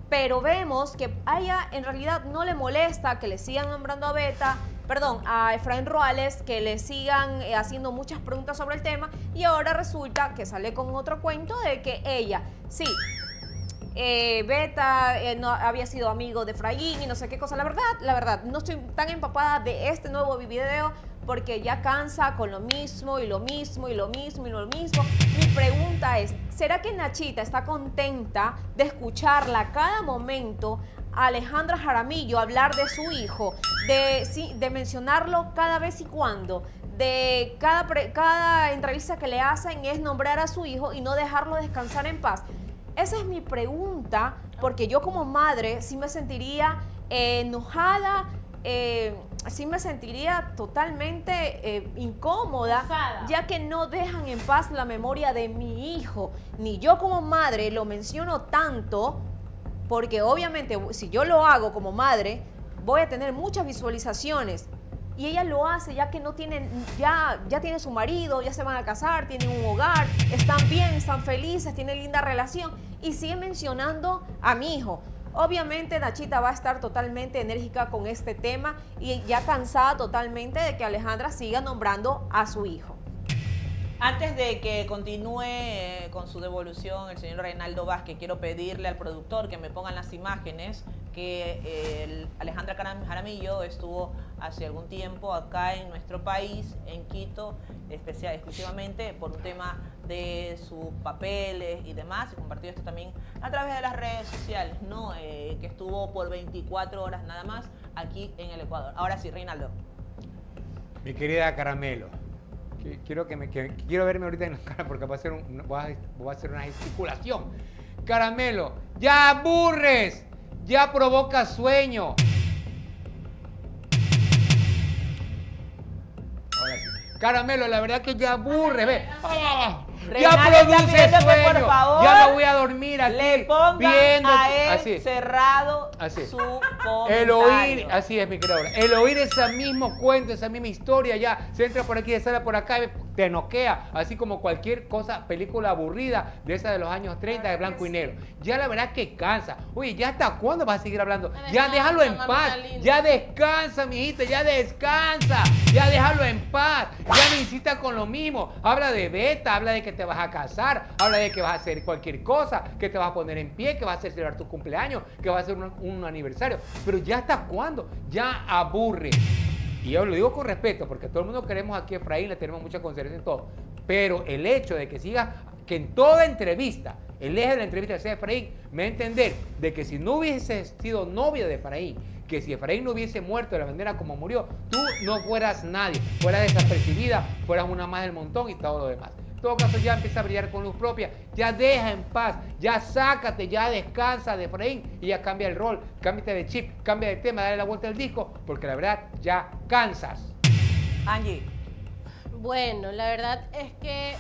Pero vemos que a ella en realidad no le molesta que le sigan nombrando a Beta, perdón, a Efraín Roales, que le sigan eh, haciendo muchas preguntas sobre el tema y ahora resulta que sale con otro cuento de que ella, sí, eh, Beta eh, no había sido amigo de Efraín y no sé qué cosa. La verdad, la verdad, no estoy tan empapada de este nuevo video porque ya cansa con lo mismo y lo mismo y lo mismo y lo mismo. Mi pregunta es, ¿será que Nachita está contenta de escucharla cada momento a Alejandra Jaramillo hablar de su hijo, de, de mencionarlo cada vez y cuando? de cada, entrevista que le hacen es nombrar a su hijo y no dejarlo descansar en paz. Esa es mi pregunta, porque yo como madre sí me sentiría enojada, eh, así me sentiría totalmente eh, incómoda, ya que no dejan en paz la memoria de mi hijo. Ni yo como madre lo menciono tanto, porque obviamente si yo lo hago como madre, voy a tener muchas visualizaciones. Y ella lo hace ya que no tienen, ya, ya tiene su marido, ya se van a casar, tienen un hogar, están bien, están felices, tienen linda relación y sigue mencionando a mi hijo. Obviamente Nachita va a estar totalmente enérgica con este tema y ya cansada totalmente de que Alejandra siga nombrando a su hijo.
Antes de que continúe eh, con su devolución el señor Reinaldo Vázquez, quiero pedirle al productor que me pongan las imágenes que eh, Alejandra Jaramillo estuvo hace algún tiempo acá en nuestro país, en Quito, especial, exclusivamente por un tema de sus papeles y demás, y compartió esto también a través de las redes sociales, ¿no? Eh, que estuvo por 24 horas nada más aquí en el Ecuador. Ahora sí, Reinaldo.
Mi querida Caramelo, quiero, que quiero verme ahorita en la cara porque voy a hacer, voy a hacer una gesticulación. Caramelo, ya aburres, ya provoca sueño. Caramelo, la verdad que ya aburre, ve. ¡Ah! Ya produce sueño. ya me voy a dormir aquí.
Le viendo, a él cerrado así. su comentario.
El oír, así es mi querida. El oír ese mismo cuento, esa misma historia, ya se entra por aquí, se sale por acá, te noquea, así como cualquier cosa, película aburrida de esa de los años 30 de blanco y negro. Ya la verdad que cansa. Oye, ¿ya hasta cuándo vas a seguir hablando? Ya déjalo en paz. Ya descansa, mi hijita, ya descansa. Ya déjalo en paz. Ya no insista con lo mismo. Habla de beta, habla de que te vas a casar, habla de que vas a hacer cualquier cosa, que te vas a poner en pie, que vas a celebrar tu cumpleaños, que vas a hacer un, aniversario. Pero ya hasta cuándo? Ya aburre. Y yo lo digo con respeto, porque todo el mundo queremos aquí a Efraín, le tenemos mucha consideración en todo. Pero el hecho de que siga, que en toda entrevista, el eje de la entrevista sea Efraín, me da a entender de que si no hubiese sido novia de Efraín, que si Efraín no hubiese muerto de la manera como murió, tú no fueras nadie, fueras desapercibida, fueras una más del montón y todo lo demás. En todo caso, ya empieza a brillar con luz propia, ya deja en paz, ya sácate, ya descansa de Efraín y ya cambia el rol, cámbiate de chip, cambia de tema, dale la vuelta al disco, porque la verdad ya cansas.
Angie.
Bueno, la verdad es que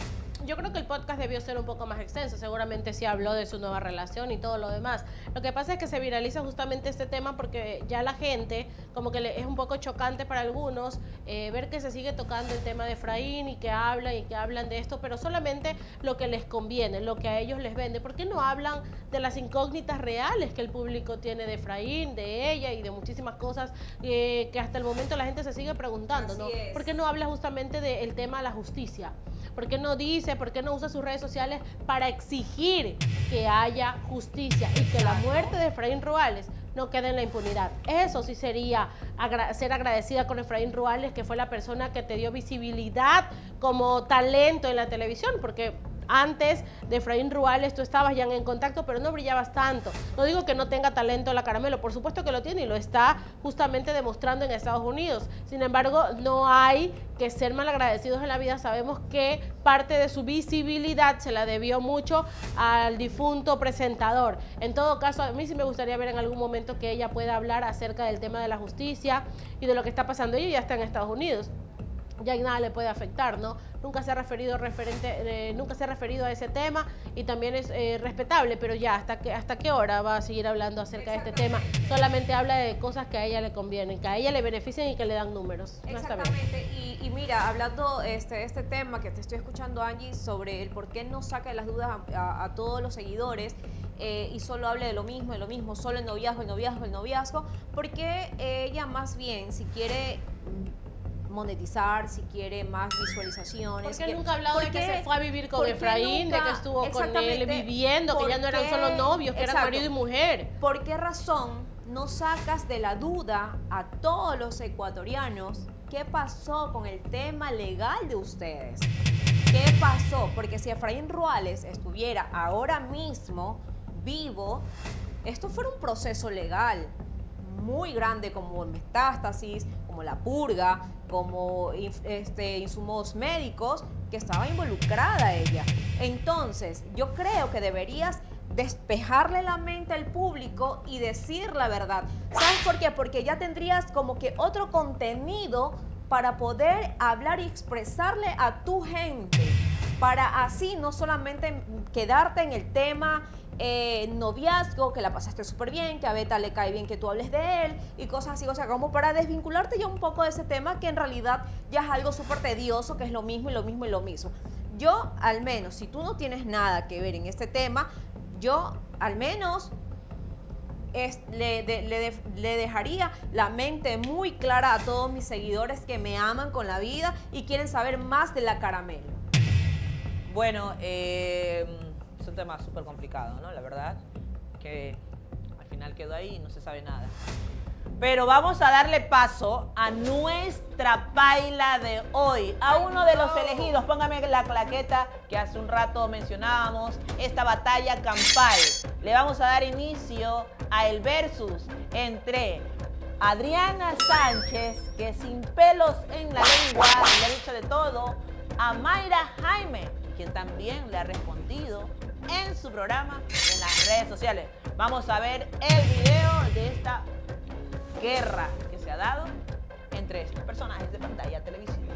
yo creo que el podcast debió ser un poco más extenso. Seguramente sí habló de su nueva relación y todo lo demás. Lo que pasa es que se viraliza justamente este tema porque ya la gente, como que le, es un poco chocante para algunos, eh, ver que se sigue tocando el tema de Efraín y que hablan y que hablan de esto, pero solamente lo que les conviene, lo que a ellos les vende. ¿Por qué no hablan de las incógnitas reales que el público tiene de Efraín, de ella y de muchísimas cosas eh, que hasta el momento la gente se sigue preguntando, ¿no? ¿Por qué no habla justamente del tema de la justicia? ¿Por qué no dice, por qué no usa sus redes sociales para exigir que haya justicia y que la muerte de Efraín Ruales no quede en la impunidad? Eso sí sería ser agradecida con Efraín Ruales, que fue la persona que te dio visibilidad como talento en la televisión, porque antes de Efraín Ruales tú estabas ya en contacto, pero no brillabas tanto. No digo que no tenga talento la caramelo, por supuesto que lo tiene y lo está justamente demostrando en Estados Unidos. Sin embargo, no hay que ser malagradecidos en la vida. Sabemos que parte de su visibilidad se la debió mucho al difunto presentador. En todo caso, a mí sí me gustaría ver en algún momento que ella pueda hablar acerca del tema de la justicia y de lo que está pasando. Ella ya está en Estados Unidos ya nada le puede afectar, ¿no? Nunca se ha referido referente, eh, nunca se ha referido a ese tema y también es eh, respetable, pero ya hasta qué hasta qué hora va a seguir hablando acerca de este tema. Solamente habla de cosas que a ella le convienen, que a ella le benefician y que le dan números.
Exactamente. Y, mira, hablando este este tema que te estoy escuchando Angie sobre el por qué no saca las dudas a, todos los seguidores. Eh, y solo hable de lo mismo, de lo mismo, solo el noviazgo, el noviazgo, el noviazgo, porque ella más bien, si quiere monetizar, si quiere más visualizaciones.
Porque nunca ha hablado de que se fue a vivir con Efraín, de que estuvo con él viviendo, que ya no eran solo novios, que eran marido y mujer.
¿Por qué razón no sacas de la duda a todos los ecuatorianos qué pasó con el tema legal de ustedes? ¿Qué pasó? Porque si Efraín Ruales estuviera ahora mismo vivo, esto fuera un proceso legal muy grande como metástasis, como la purga, como este, insumos médicos, que estaba involucrada ella. Entonces, yo creo que deberías despejarle la mente al público y decir la verdad. ¿Sabes por qué? Porque ya tendrías como que otro contenido para poder hablar y expresarle a tu gente, para así no solamente quedarte en el tema eh, noviazgo, que la pasaste súper bien, que a Beta le cae bien que tú hables de él y cosas así, o sea, como para desvincularte ya un poco de ese tema que en realidad ya es algo súper tedioso, que es lo mismo y lo mismo y lo mismo. Yo, al menos, si tú no tienes nada que ver en este tema, yo, al menos, le, le, dejaría la mente muy clara a todos mis seguidores que me aman con la vida y quieren saber más de la caramelo.
Bueno, eh, es un tema súper complicado, ¿no? La verdad, que al final quedó ahí y no se sabe nada. Pero vamos a darle paso a nuestra paila de hoy, a uno de los elegidos. Póngame la claqueta que hace un rato mencionábamos, esta batalla campal. Le vamos a dar inicio a el versus entre Adriana Sánchez, que sin pelos en la lengua le ha dicho de todo, a Mayra Jaime, quien también le ha respondido en su programa en las redes sociales. Vamos a ver el video de esta guerra que se ha dado entre estos personajes de pantalla televisiva.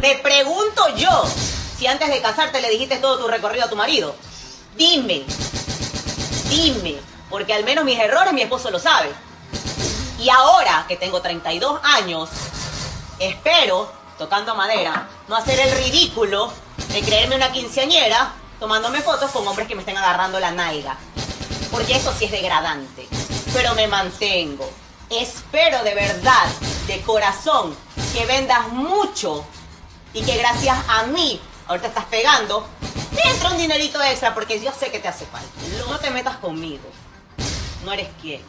Te pregunto yo si antes de casarte le dijiste todo tu recorrido a tu marido. Dime, dime, porque al menos mis errores mi esposo lo sabe. Y ahora que tengo 32 años, espero tocando madera, no hacer el ridículo de creerme una quinceañera tomándome fotos con hombres que me estén agarrando la naiga. Porque eso sí es degradante. Pero me mantengo. Espero de verdad, de corazón, que vendas mucho y que gracias a mí, ahorita estás pegando, te entra un dinerito extra porque yo sé que te hace falta. No te metas conmigo. No eres quien.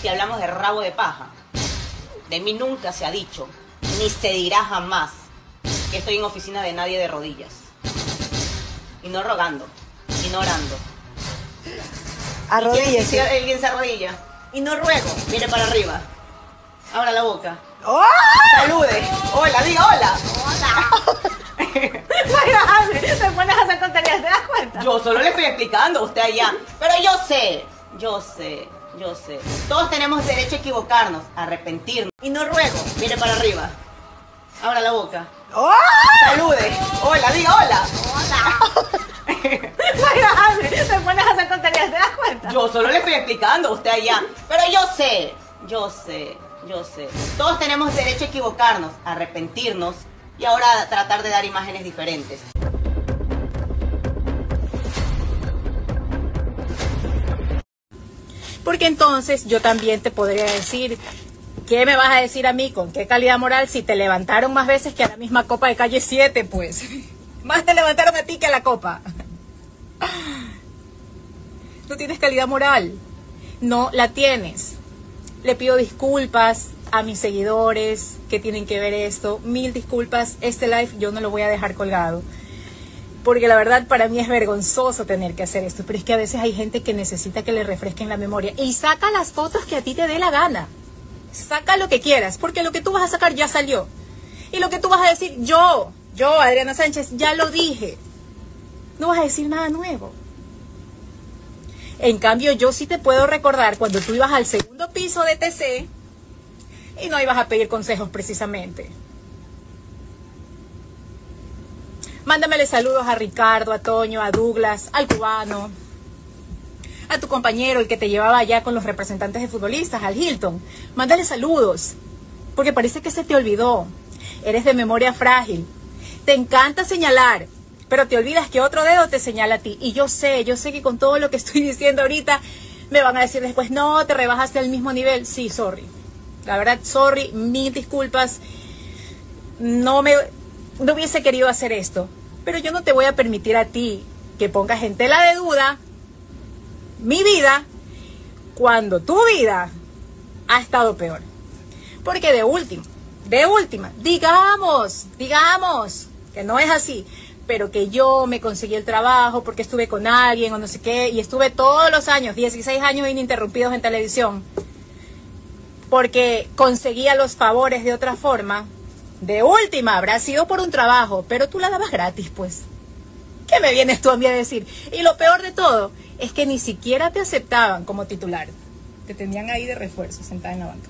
Si hablamos de rabo de paja, de mí nunca se ha dicho ni se dirá jamás que estoy en oficina de nadie de rodillas. Y no rogando, y no orando.
Arrodíllese.
Alguien se arrodilla. Y no ruego, mire para arriba. Abra la boca.
¡Oh!
Salude. Hola, diga hola.
Hola.
te pones a hacer tonterías, ¿te das cuenta? Yo solo le estoy explicando a usted allá. Pero yo sé, yo sé, yo sé. Todos tenemos derecho a equivocarnos, a arrepentirnos. Y no ruego, mire para arriba. Abra la boca. Salude. Hola, diga hola. Hola.
te pones a hacer tonterías, ¿te das cuenta?
Yo solo le estoy explicando, usted allá. Pero yo sé, yo sé, yo sé. Todos tenemos derecho a equivocarnos, a arrepentirnos y ahora tratar de dar imágenes diferentes.
Porque entonces yo también te podría decir, ¿qué me vas a decir a mí? ¿Con qué calidad moral si te levantaron más veces que a la misma copa de calle 7, pues? Más te levantaron a ti que a la copa. No tienes calidad moral. No la tienes. Le pido disculpas a mis seguidores que tienen que ver esto. Mil disculpas. Este live yo no lo voy a dejar colgado. Porque la verdad para mí es vergonzoso tener que hacer esto. Pero es que a veces hay gente que necesita que le refresquen la memoria. Y saca las fotos que a ti te dé la gana. Saca lo que quieras. Porque lo que tú vas a sacar ya salió. Y lo que tú vas a decir, yo, yo, Adriana Sánchez, ya lo dije. No vas a decir nada nuevo. En cambio, yo sí te puedo recordar cuando tú ibas al segundo piso de TC y no ibas a pedir consejos precisamente. Mándamele saludos a Ricardo, a Toño, a Douglas, al cubano, a tu compañero, el que te llevaba allá con los representantes de futbolistas, al Hilton. Mándale saludos, porque parece que se te olvidó. Eres de memoria frágil. Te encanta señalar, pero te olvidas que otro dedo te señala a ti. Y yo sé, yo sé que con todo lo que estoy diciendo ahorita, me van a decir después, no, te rebajaste al mismo nivel. Sí, sorry. La verdad, sorry, mil disculpas. No me no hubiese querido hacer esto. Pero yo no te voy a permitir a ti que pongas en tela de duda mi vida cuando tu vida ha estado peor. Porque de último, de última, digamos, digamos que no es así, pero que yo me conseguí el trabajo porque estuve con alguien o no sé qué, y estuve todos los años, 16 años ininterrumpidos en televisión, porque conseguía los favores de otra forma, de última habrá sido por un trabajo, pero tú la dabas gratis, pues. ¿Qué me vienes tú a mí a decir? Y lo peor de todo es que ni siquiera te aceptaban como titular. Te tenían ahí de refuerzo, sentada en la banca.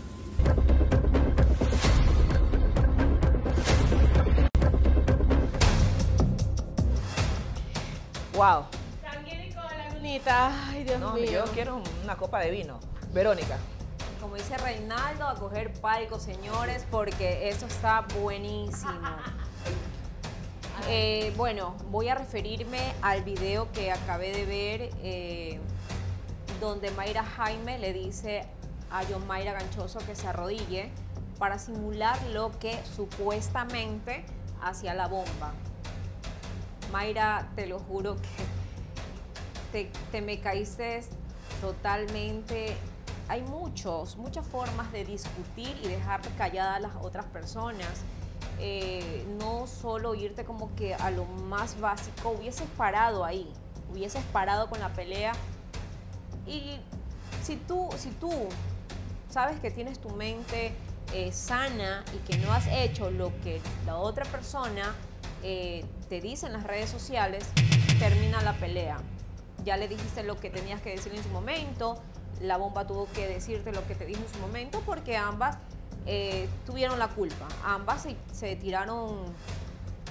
Wow.
la lunita. Ay, Dios
No,
mío.
yo quiero una copa de vino. Verónica.
Como dice Reinaldo, a coger palco, señores, porque esto está buenísimo. Eh, bueno, voy a referirme al video que acabé de ver, eh, donde Mayra Jaime le dice a John Mayra Ganchoso que se arrodille para simular lo que supuestamente hacía la bomba. Mayra, te lo juro que te, me caíste totalmente. Hay muchos, muchas formas de discutir y dejar calladas a las otras personas. Eh, no solo irte como que a lo más básico, hubieses parado ahí, hubieses parado con la pelea. Y si tú, si tú sabes que tienes tu mente eh, sana y que no has hecho lo que la otra persona eh, te dice en las redes sociales, termina la pelea. Ya le dijiste lo que tenías que decir en su momento, la bomba tuvo que decirte lo que te dijo en su momento porque ambas eh, tuvieron la culpa. Ambas se, se tiraron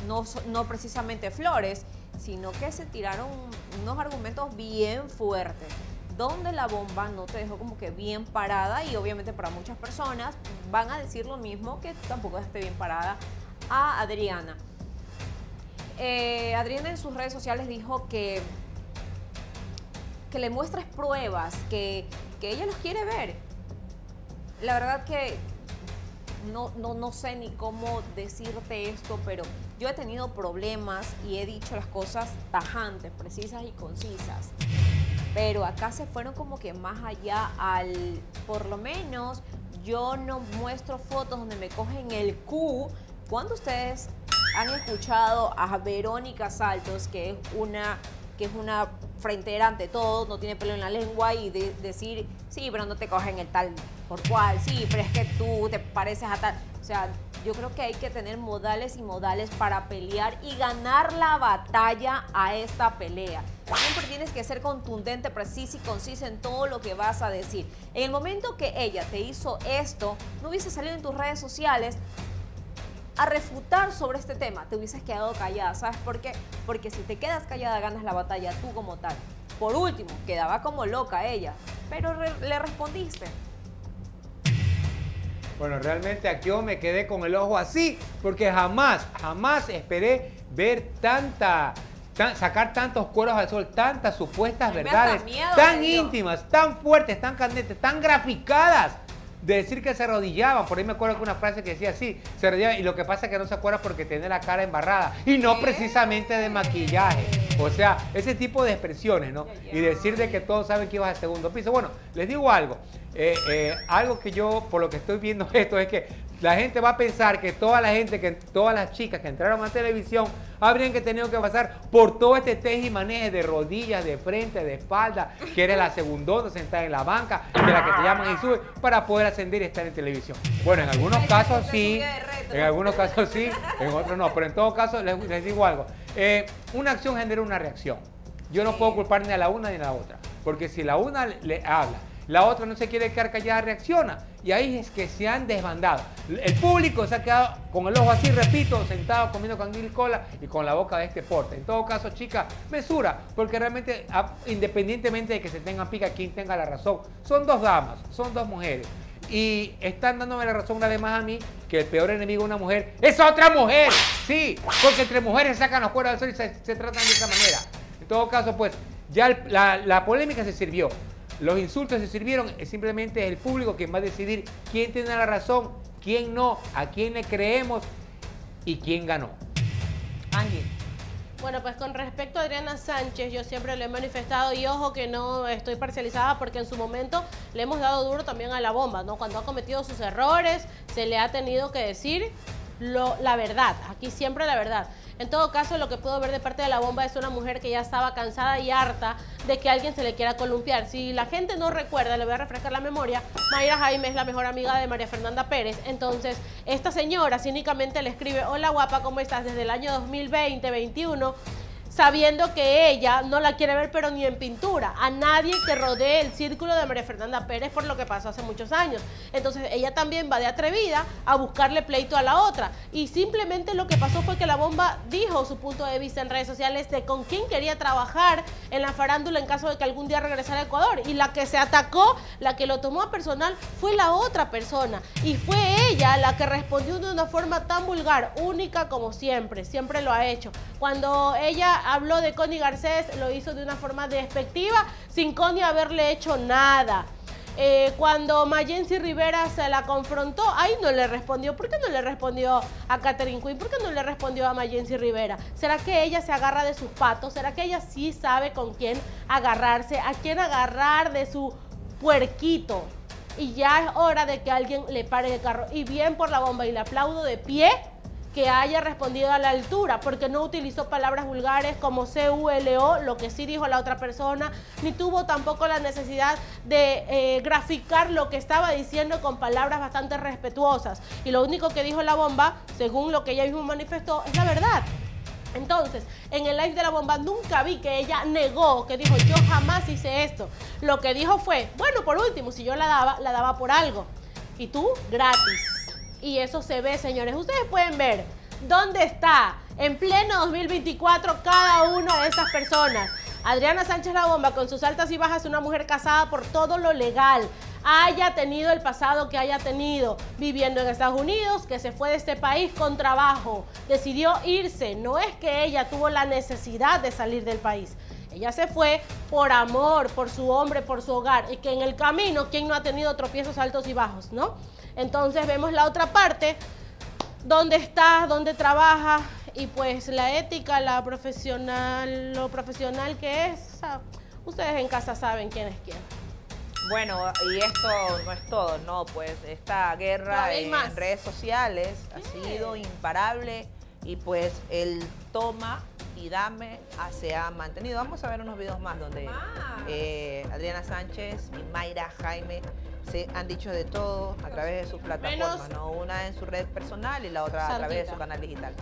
no, no precisamente flores, sino que se tiraron unos argumentos bien fuertes, donde la bomba no te dejó como que bien parada y obviamente para muchas personas van a decir lo mismo que tampoco esté bien parada a Adriana. Eh, Adriana en sus redes sociales dijo que, que le muestres pruebas, que, que ella los quiere ver. La verdad que no, no, no sé ni cómo decirte esto, pero yo he tenido problemas y he dicho las cosas tajantes, precisas y concisas. Pero acá se fueron como que más allá al, por lo menos yo no muestro fotos donde me cogen el Q. Cuando ustedes han escuchado a Verónica Saltos, que es una que es una frontera ante todo, no tiene pelo en la lengua y de- decir, sí, pero no te cogen el tal por cual, sí, pero es que tú te pareces a tal. O sea, yo creo que hay que tener modales y modales para pelear y ganar la batalla a esta pelea. Siempre tienes que ser contundente, preciso y conciso en todo lo que vas a decir. En el momento que ella te hizo esto, no hubiese salido en tus redes sociales a refutar sobre este tema, te hubieses quedado callada. ¿Sabes por qué? Porque si te quedas callada ganas la batalla tú como tal. Por último, quedaba como loca ella, pero le respondiste.
Bueno, realmente aquí yo me quedé con el ojo así, porque jamás, jamás esperé ver tanta, sacar tantos cueros al sol, tantas supuestas verdades tan íntimas, tan fuertes, tan candentes, tan graficadas de decir que se arrodillaban. Por ahí me acuerdo que una frase que decía así, se arrodillaban y lo que pasa es que no se acuerda porque tiene la cara embarrada y no precisamente de maquillaje. O sea, ese tipo de expresiones, ¿no? Y decir de que todos saben que ibas al segundo piso. Bueno, les digo algo. Eh, eh, algo que yo, por lo que estoy viendo esto, es que la gente va a pensar que toda la gente, que todas las chicas que entraron a televisión habrían que tenido que pasar por todo este teje y maneje de rodillas, de frente, de espalda, que eres la segundona sentada en la banca, de la que te llaman y sube, para poder ascender y estar en televisión. Bueno, en algunos casos sí, en algunos casos sí, en otros no, pero en todo caso les, digo algo. Eh, una acción genera una reacción. Yo no puedo culpar ni a la una ni a la otra, porque si la una le habla la otra no se quiere quedar callada, reacciona. Y ahí es que se han desbandado. El público se ha quedado con el ojo así, repito, sentado comiendo canguil cola y con la boca de este porte. En todo caso, chicas, mesura, porque realmente, independientemente de que se tengan pica, quien tenga la razón, son dos damas, son dos mujeres. Y están dándome la razón una vez más a mí que el peor enemigo de una mujer es otra mujer. Sí, porque entre mujeres sacan los cueros del sol y se, tratan de esa manera. En todo caso, pues, ya la polémica se sirvió. Los insultos se sirvieron, es simplemente el público quien va a decidir quién tiene la razón, quién no, a quién le creemos y quién ganó.
Angie.
Bueno, pues con respecto a Adriana Sánchez, yo siempre le he manifestado y ojo que no estoy parcializada porque en su momento le hemos dado duro también a la bomba, ¿no? Cuando ha cometido sus errores, se le ha tenido que decir lo, la verdad, aquí siempre la verdad. En todo caso, lo que puedo ver de parte de la bomba es una mujer que ya estaba cansada y harta de que alguien se le quiera columpiar. Si la gente no recuerda, le voy a refrescar la memoria, Mayra Jaime es la mejor amiga de María Fernanda Pérez. Entonces, esta señora cínicamente le escribe, hola guapa, ¿cómo estás? Desde el año 2020, 21 sabiendo que ella no la quiere ver pero ni en pintura, a nadie que rodee el círculo de María Fernanda Pérez por lo que pasó hace muchos años. Entonces ella también va de atrevida a buscarle pleito a la otra. Y simplemente lo que pasó fue que la bomba dijo su punto de vista en redes sociales de con quién quería trabajar en la farándula en caso de que algún día regresara a Ecuador. Y la que se atacó, la que lo tomó a personal, fue la otra persona. Y fue ella la que respondió de una forma tan vulgar, única como siempre, siempre lo ha hecho. Cuando ella habló de Connie Garcés, lo hizo de una forma despectiva, sin Connie haberle hecho nada. Eh, cuando Mayensi Rivera se la confrontó, ahí no le respondió. ¿Por qué no le respondió a Catherine Quinn? ¿Por qué no le respondió a Mayensi Rivera? ¿Será que ella se agarra de sus patos? ¿Será que ella sí sabe con quién agarrarse? ¿A quién agarrar de su puerquito? Y ya es hora de que alguien le pare el carro. Y bien por la bomba y le aplaudo de pie que haya respondido a la altura, porque no utilizó palabras vulgares como CULO, lo que sí dijo la otra persona, ni tuvo tampoco la necesidad de eh, graficar lo que estaba diciendo con palabras bastante respetuosas. Y lo único que dijo la bomba, según lo que ella misma manifestó, es la verdad. Entonces, en el live de la bomba nunca vi que ella negó, que dijo, yo jamás hice esto. Lo que dijo fue, bueno, por último, si yo la daba, la daba por algo. Y tú, gratis y eso se ve, señores. Ustedes pueden ver dónde está en pleno 2024 cada una de estas personas. Adriana Sánchez La Bomba, con sus altas y bajas, una mujer casada por todo lo legal, haya tenido el pasado que haya tenido, viviendo en Estados Unidos, que se fue de este país con trabajo, decidió irse. No es que ella tuvo la necesidad de salir del país. Ella se fue por amor, por su hombre, por su hogar. Y que en el camino, ¿quién no ha tenido tropiezos altos y bajos, no? Entonces vemos la otra parte, dónde está, dónde trabaja y pues la ética, la profesional, lo profesional que es. ustedes en casa saben quién es quién.
Bueno, y esto no es todo, ¿no? Pues esta guerra en, redes sociales ha sido imparable y pues el toma y dame se ha mantenido. Vamos a ver unos videos más donde eh, Adriana Sánchez y Mayra Jaime se han dicho de todo a través de sus plataformas, ¿no? Una en su red personal y la otra a través de su canal digital.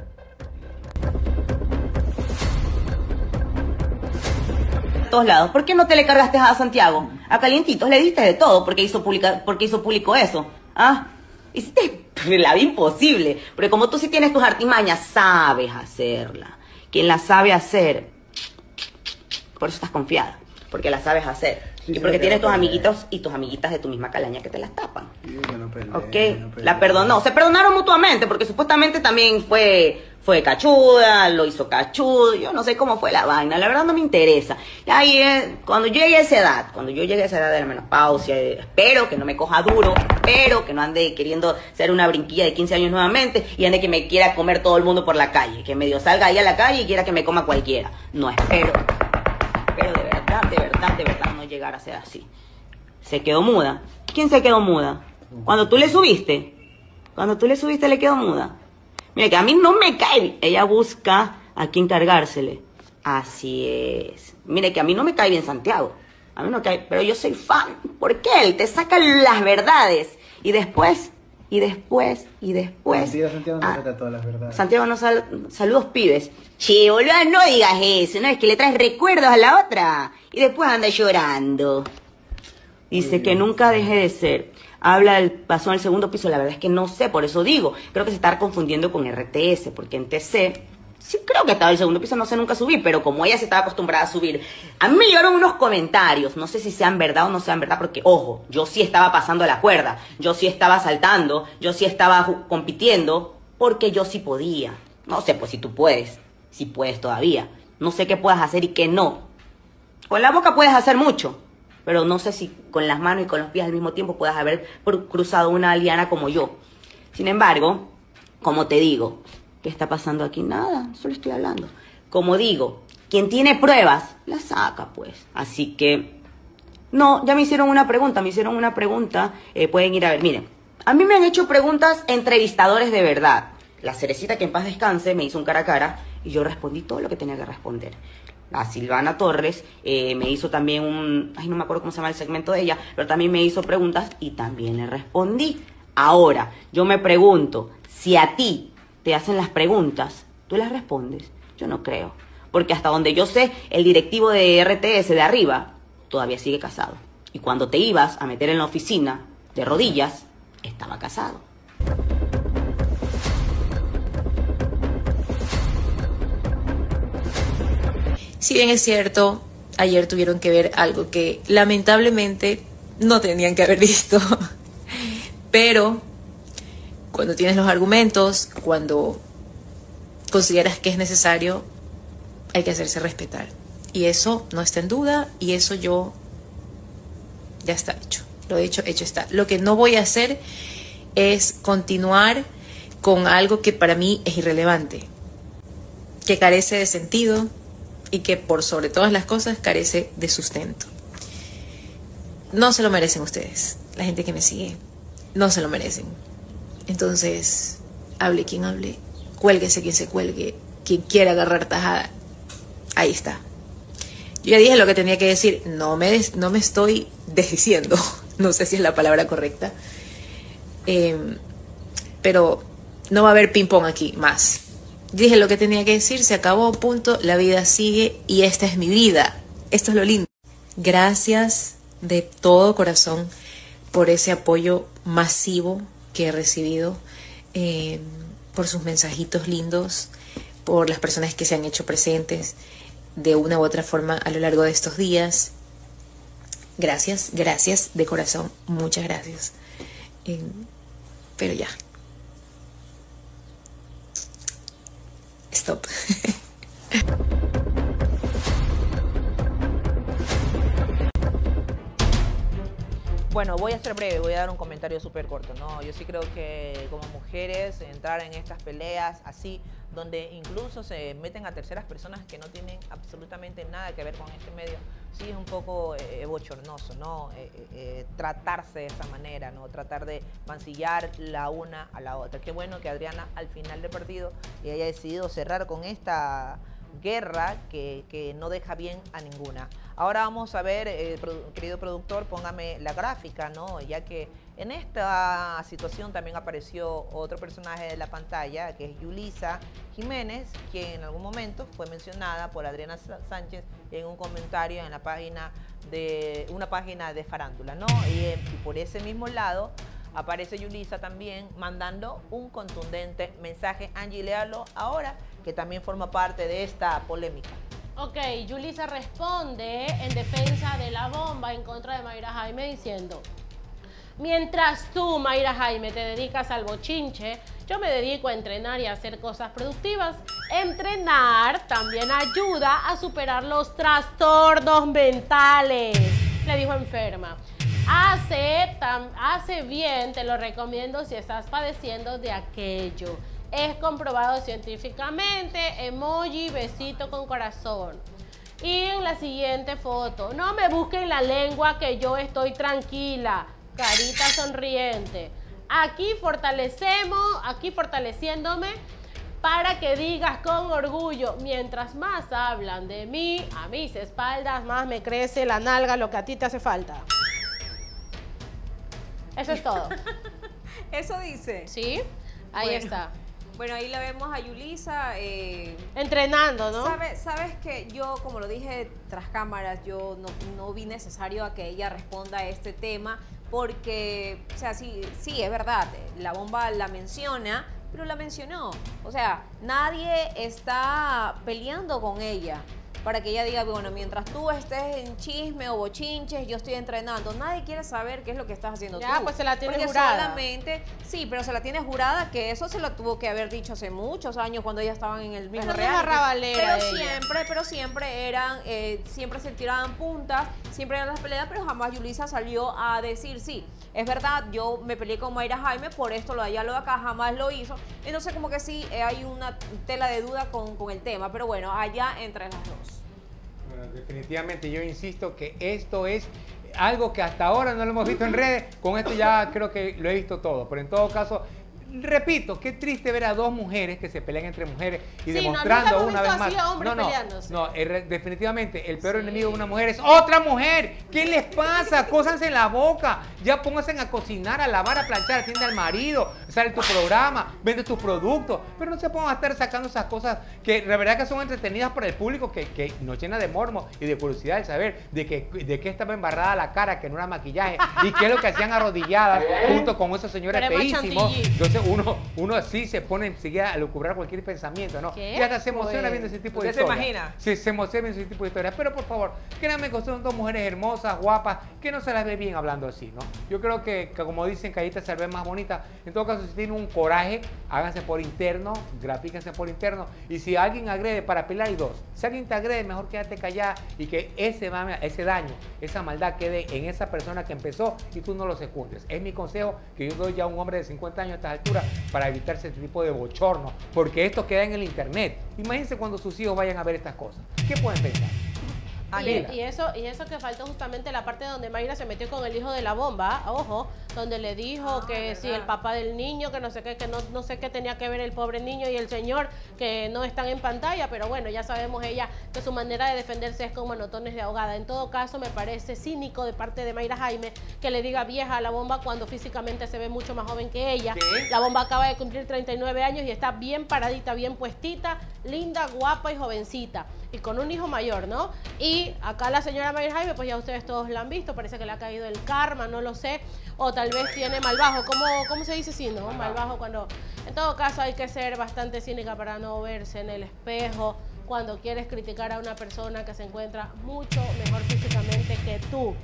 todos lados. ¿Por qué no te le cargaste a Santiago? A Calientitos le diste de todo porque hizo, porque hizo público eso. ¿Ah? Hiciste la vida imposible. Porque como tú sí tienes tus artimañas, sabes hacerla. Quien la sabe hacer, por eso estás confiada. Porque la sabes hacer. Y porque tienes tus amiguitos y tus amiguitas de tu misma calaña que te las tapan. ok, la perdonó. Se perdonaron mutuamente porque supuestamente también fue fue cachuda, lo hizo cachudo, yo no sé cómo fue la vaina, la verdad no me interesa. Y ahí, eh, cuando yo llegue a esa edad, cuando yo llegue a esa edad de la menopausia, eh, espero que no me coja duro, espero que no ande queriendo ser una brinquilla de 15 años nuevamente y ande que me quiera comer todo el mundo por la calle, que medio salga ahí a la calle y quiera que me coma cualquiera. No espero, espero de verdad, de verdad, de verdad no llegar a ser así. Se quedó muda. ¿Quién se quedó muda? Cuando tú le subiste, cuando tú le subiste le quedó muda. Mira, que a mí no me cae. Ella busca a quién cargársele. Así es. Mire, que a mí no me cae bien Santiago. A mí no cae, pero yo soy fan. ¿Por qué? Él te saca las verdades. Y después, y después, y después.
Santiago no ah, todas las verdades.
Santiago no sal, saludos pibes. Che, boludo, no digas eso, no es que le traes recuerdos a la otra. Y después anda llorando. Dice que nunca deje de ser habla del pasó en el segundo piso, la verdad es que no sé, por eso digo, creo que se está confundiendo con RTS, porque en TC sí creo que estaba en el segundo piso, no sé nunca subir, pero como ella se estaba acostumbrada a subir, a mí me llegaron unos comentarios, no sé si sean verdad o no sean verdad, porque ojo, yo sí estaba pasando la cuerda, yo sí estaba saltando, yo sí estaba compitiendo, porque yo sí podía. No sé, pues si tú puedes, si puedes todavía. No sé qué puedas hacer y qué no. Con la boca puedes hacer mucho, pero no sé si con las manos y con los pies al mismo tiempo puedas haber cruzado una liana como yo. Sin embargo, como te digo, ¿qué está pasando aquí? Nada, solo estoy hablando. Como digo, quien tiene pruebas, las saca pues. Así que, no, ya me hicieron una pregunta, me hicieron una pregunta, eh, pueden ir a ver, miren, a mí me han hecho preguntas entrevistadores de verdad. La cerecita que en paz descanse me hizo un cara a cara y yo respondí todo lo que tenía que responder a Silvana Torres, eh, me hizo también un, ay no me acuerdo cómo se llama el segmento de ella, pero también me hizo preguntas y también le respondí. Ahora, yo me pregunto, si a ti te hacen las preguntas, ¿tú las respondes? Yo no creo. Porque hasta donde yo sé, el directivo de RTS de arriba todavía sigue casado. Y cuando te ibas a meter en la oficina de rodillas, estaba casado.
Si bien es cierto, ayer tuvieron que ver algo que lamentablemente no tenían que haber visto, pero cuando tienes los argumentos, cuando consideras que es necesario, hay que hacerse respetar. Y eso no está en duda y eso yo ya está hecho. Lo he hecho, hecho está. Lo que no voy a hacer es continuar con algo que para mí es irrelevante, que carece de sentido, y que por sobre todas las cosas carece de sustento. No se lo merecen ustedes, la gente que me sigue, no se lo merecen. Entonces, hable quien hable, cuélguese quien se cuelgue, quien quiera agarrar tajada, ahí está. Yo ya dije lo que tenía que decir, no me, no me estoy desdiciendo, no sé si es la palabra correcta, em, pero no va a haber ping-pong aquí más. Dije lo que tenía que decir, se acabó, punto, la vida sigue y esta es mi vida. Esto es lo lindo. Gracias de todo corazón por ese apoyo masivo que he recibido, eh, por sus mensajitos lindos, por las personas que se han hecho presentes de una u otra forma a lo largo de estos días. Gracias, gracias de corazón, muchas gracias. Eh, pero ya, Stop.
Bueno, voy a ser breve, voy a dar un comentario súper corto, ¿no? Yo sí creo que como mujeres entrar en estas peleas así, donde incluso se meten a terceras personas que no tienen absolutamente nada que ver con este medio, sí es un poco eh, bochornoso, ¿no? Eh, eh, tratarse de esa manera, ¿no? Tratar de mancillar la una a la otra. Qué bueno que Adriana al final del partido haya decidido cerrar con esta guerra que, que no deja bien a ninguna. Ahora vamos a ver, eh, querido productor, póngame la gráfica, ¿no? Ya que en esta situación también apareció otro personaje de la pantalla, que es Yulisa Jiménez, quien en algún momento fue mencionada por Adriana Sánchez en un comentario en la página de una página de farándula, ¿no? Y, y por ese mismo lado aparece Yulisa también mandando un contundente mensaje. Angie, léalo ahora, que también forma parte de esta polémica.
Ok, Yulisa responde en defensa de la bomba en contra de Mayra Jaime diciendo, mientras tú, Mayra Jaime, te dedicas al bochinche, yo me dedico a entrenar y a hacer cosas productivas. Entrenar también ayuda a superar los trastornos mentales, le dijo enferma. Hace, hace bien, te lo recomiendo si estás padeciendo de aquello. Es comprobado científicamente, emoji, besito con corazón. Y en la siguiente foto, no me busquen la lengua que yo estoy tranquila, carita sonriente. Aquí fortalecemos, aquí fortaleciéndome para que digas con orgullo, mientras más hablan de mí, a mis espaldas, más me crece la nalga, lo que a ti te hace falta. Eso es todo.
Eso dice.
Sí, ahí está.
Bueno, ahí la vemos a Yulisa. Eh,
Entrenando, ¿no?
Sabes que yo, como lo dije tras cámaras, yo no, no, vi necesario a que ella responda a este tema porque, o sea, sí, sí, es verdad, la bomba la menciona, pero la mencionó. O sea, nadie está peleando con ella para que ella diga, bueno, mientras tú estés en chisme o bochinches, yo estoy entrenando. Nadie quiere saber qué es lo que estás haciendo
ya,
tú.
pues se la tiene jurada.
solamente, sí, pero se la tiene jurada, que eso se lo tuvo que haber dicho hace muchos años cuando ellas estaban en el mismo
pero Pero
siempre, pero siempre eran, eh, siempre se tiraban puntas, siempre eran las peleas, pero jamás Yulisa salió a decir, sí, es verdad, yo me peleé con Mayra Jaime, por esto lo de allá, lo de acá, jamás lo hizo. Entonces como que sí, eh, hay una tela de duda con, con el tema, pero bueno, allá entre las dos
definitivamente yo insisto que esto es algo que hasta ahora no lo hemos visto en redes, con esto ya creo que lo he visto todo, pero en todo caso repito, qué triste ver a dos mujeres que se pelean entre mujeres y demostrando una vez más.
no, no,
no, definitivamente el peor enemigo de una mujer es otra mujer. ¿Qué les pasa? Cósanse en la boca. Ya pónganse a cocinar, a lavar, a planchar, atiende al marido, sale tu programa, vende tus productos. Pero no se pongan a estar sacando esas cosas que la verdad que son entretenidas para el público, que, que nos llena de mormo y de curiosidad el saber de que de qué estaba embarrada la cara, que no era maquillaje, y qué es lo que hacían arrodilladas junto con esos señores feísimos. Entonces uno, uno así se pone enseguida a lucubrar cualquier pensamiento, ¿no? Y hasta se emociona viendo ese tipo de historias.
se imagina?
Sí, se emociona viendo ese tipo de historias. Pero por favor, créanme que son dos mujeres hermosas, guapas, que no se las ve bien hablando así, ¿no? Yo creo que, como dicen, Callita se ve más bonita. En todo caso, si tienen un coraje, háganse por interno, grafíquense por interno. Y si alguien agrede para pelear, hay dos. Si alguien te agrede, mejor quédate callada y que ese, ese daño, esa maldad quede en esa persona que empezó y tú no lo secundes. Es mi consejo que yo doy ya a un hombre de 50 años a esta para evitarse este tipo de bochorno, porque esto queda en el internet. Imagínense cuando sus hijos vayan a ver estas cosas. ¿Qué pueden pensar?
Y, eso, y eso que faltó justamente la parte donde Mayra se metió con el hijo de la bomba, ojo, donde le dijo ah, que si el papá del niño, que no sé qué, que no, no sé qué tenía que ver el pobre niño y el señor, que no están en pantalla, pero bueno, ya sabemos ella que su manera de defenderse es con monotones de ahogada. En todo caso, me parece cínico de parte de Mayra Jaime que le diga vieja a la bomba cuando físicamente se ve mucho más joven que ella. La bomba acaba de cumplir 39 años y está bien paradita, bien puestita, linda, guapa y jovencita y con un hijo mayor, ¿no? Y acá la señora Mayer Jaime, pues ya ustedes todos la han visto, parece que le ha caído el karma, no lo sé, o tal vez tiene mal bajo, ¿cómo, cómo se dice sí, no? Mal bajo cuando... En todo caso hay que ser bastante cínica para no verse en el espejo cuando quieres criticar a una persona que se encuentra mucho mejor físicamente que tú.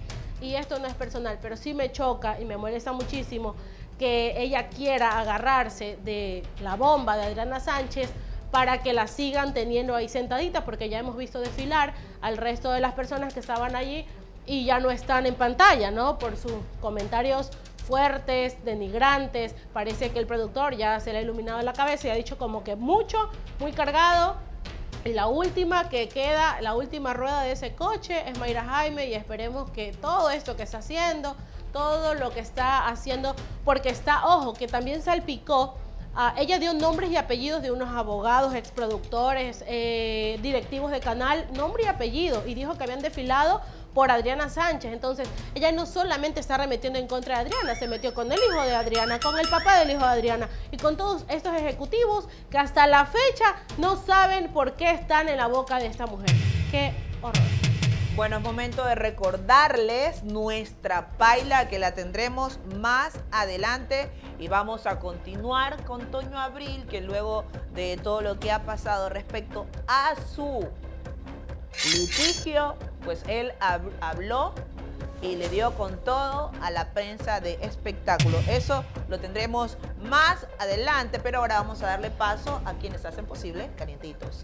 Y esto no es personal, pero sí me choca y me molesta muchísimo que ella quiera agarrarse de la bomba de Adriana Sánchez para que la sigan teniendo ahí sentadita, porque ya hemos visto desfilar al resto de las personas que estaban allí y ya no están en pantalla, ¿no? Por sus comentarios fuertes, denigrantes. Parece que el productor ya se le ha iluminado la cabeza y ha dicho como que mucho, muy cargado. La última que queda, la última rueda de ese coche es Mayra Jaime y esperemos que todo esto que está haciendo, todo lo que está haciendo, porque está, ojo, que también salpicó Ah, ella dio nombres y apellidos de unos abogados, exproductores, eh, directivos de canal, nombre y apellido, y dijo que habían desfilado por Adriana Sánchez. Entonces, ella no solamente está remetiendo en contra de Adriana, se metió con el hijo de Adriana, con el papá del hijo de Adriana y con todos estos ejecutivos que hasta la fecha no saben por qué están en la boca de esta mujer. Qué horror.
Bueno, es momento de recordarles nuestra paila que la tendremos más adelante y vamos a continuar con Toño Abril, que luego de todo lo que ha pasado respecto a su litigio, pues él habló y le dio con todo a la prensa de espectáculo. Eso lo tendremos más adelante, pero ahora vamos a darle paso a quienes hacen posible Calientitos.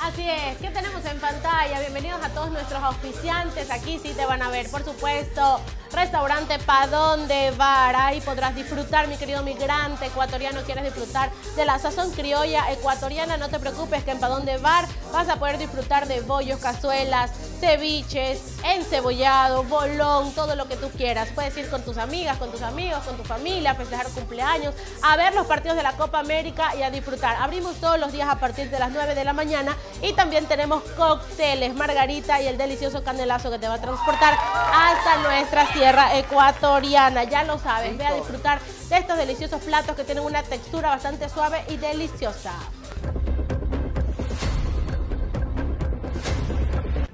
Así es, ¿qué tenemos en pantalla? Bienvenidos a todos nuestros auspiciantes. Aquí sí te van a ver, por supuesto. Restaurante Padón de Bar. Ahí podrás disfrutar, mi querido migrante ecuatoriano. ¿Quieres disfrutar de la sazón criolla ecuatoriana? No te preocupes que en Padón de Bar vas a poder disfrutar de bollos, cazuelas, ceviches, encebollado, bolón, todo lo que tú quieras. Puedes ir con tus amigas, con tus amigos, con tu familia, a festejar cumpleaños, a ver los partidos de la Copa América y a disfrutar. Abrimos todos los días a partir de las 9 de la mañana y también tenemos cócteles, margarita y el delicioso canelazo que te va a transportar hasta nuestra sierra ecuatoriana. Ya lo sabes, ve a disfrutar de estos deliciosos platos que tienen una textura bastante suave y deliciosa.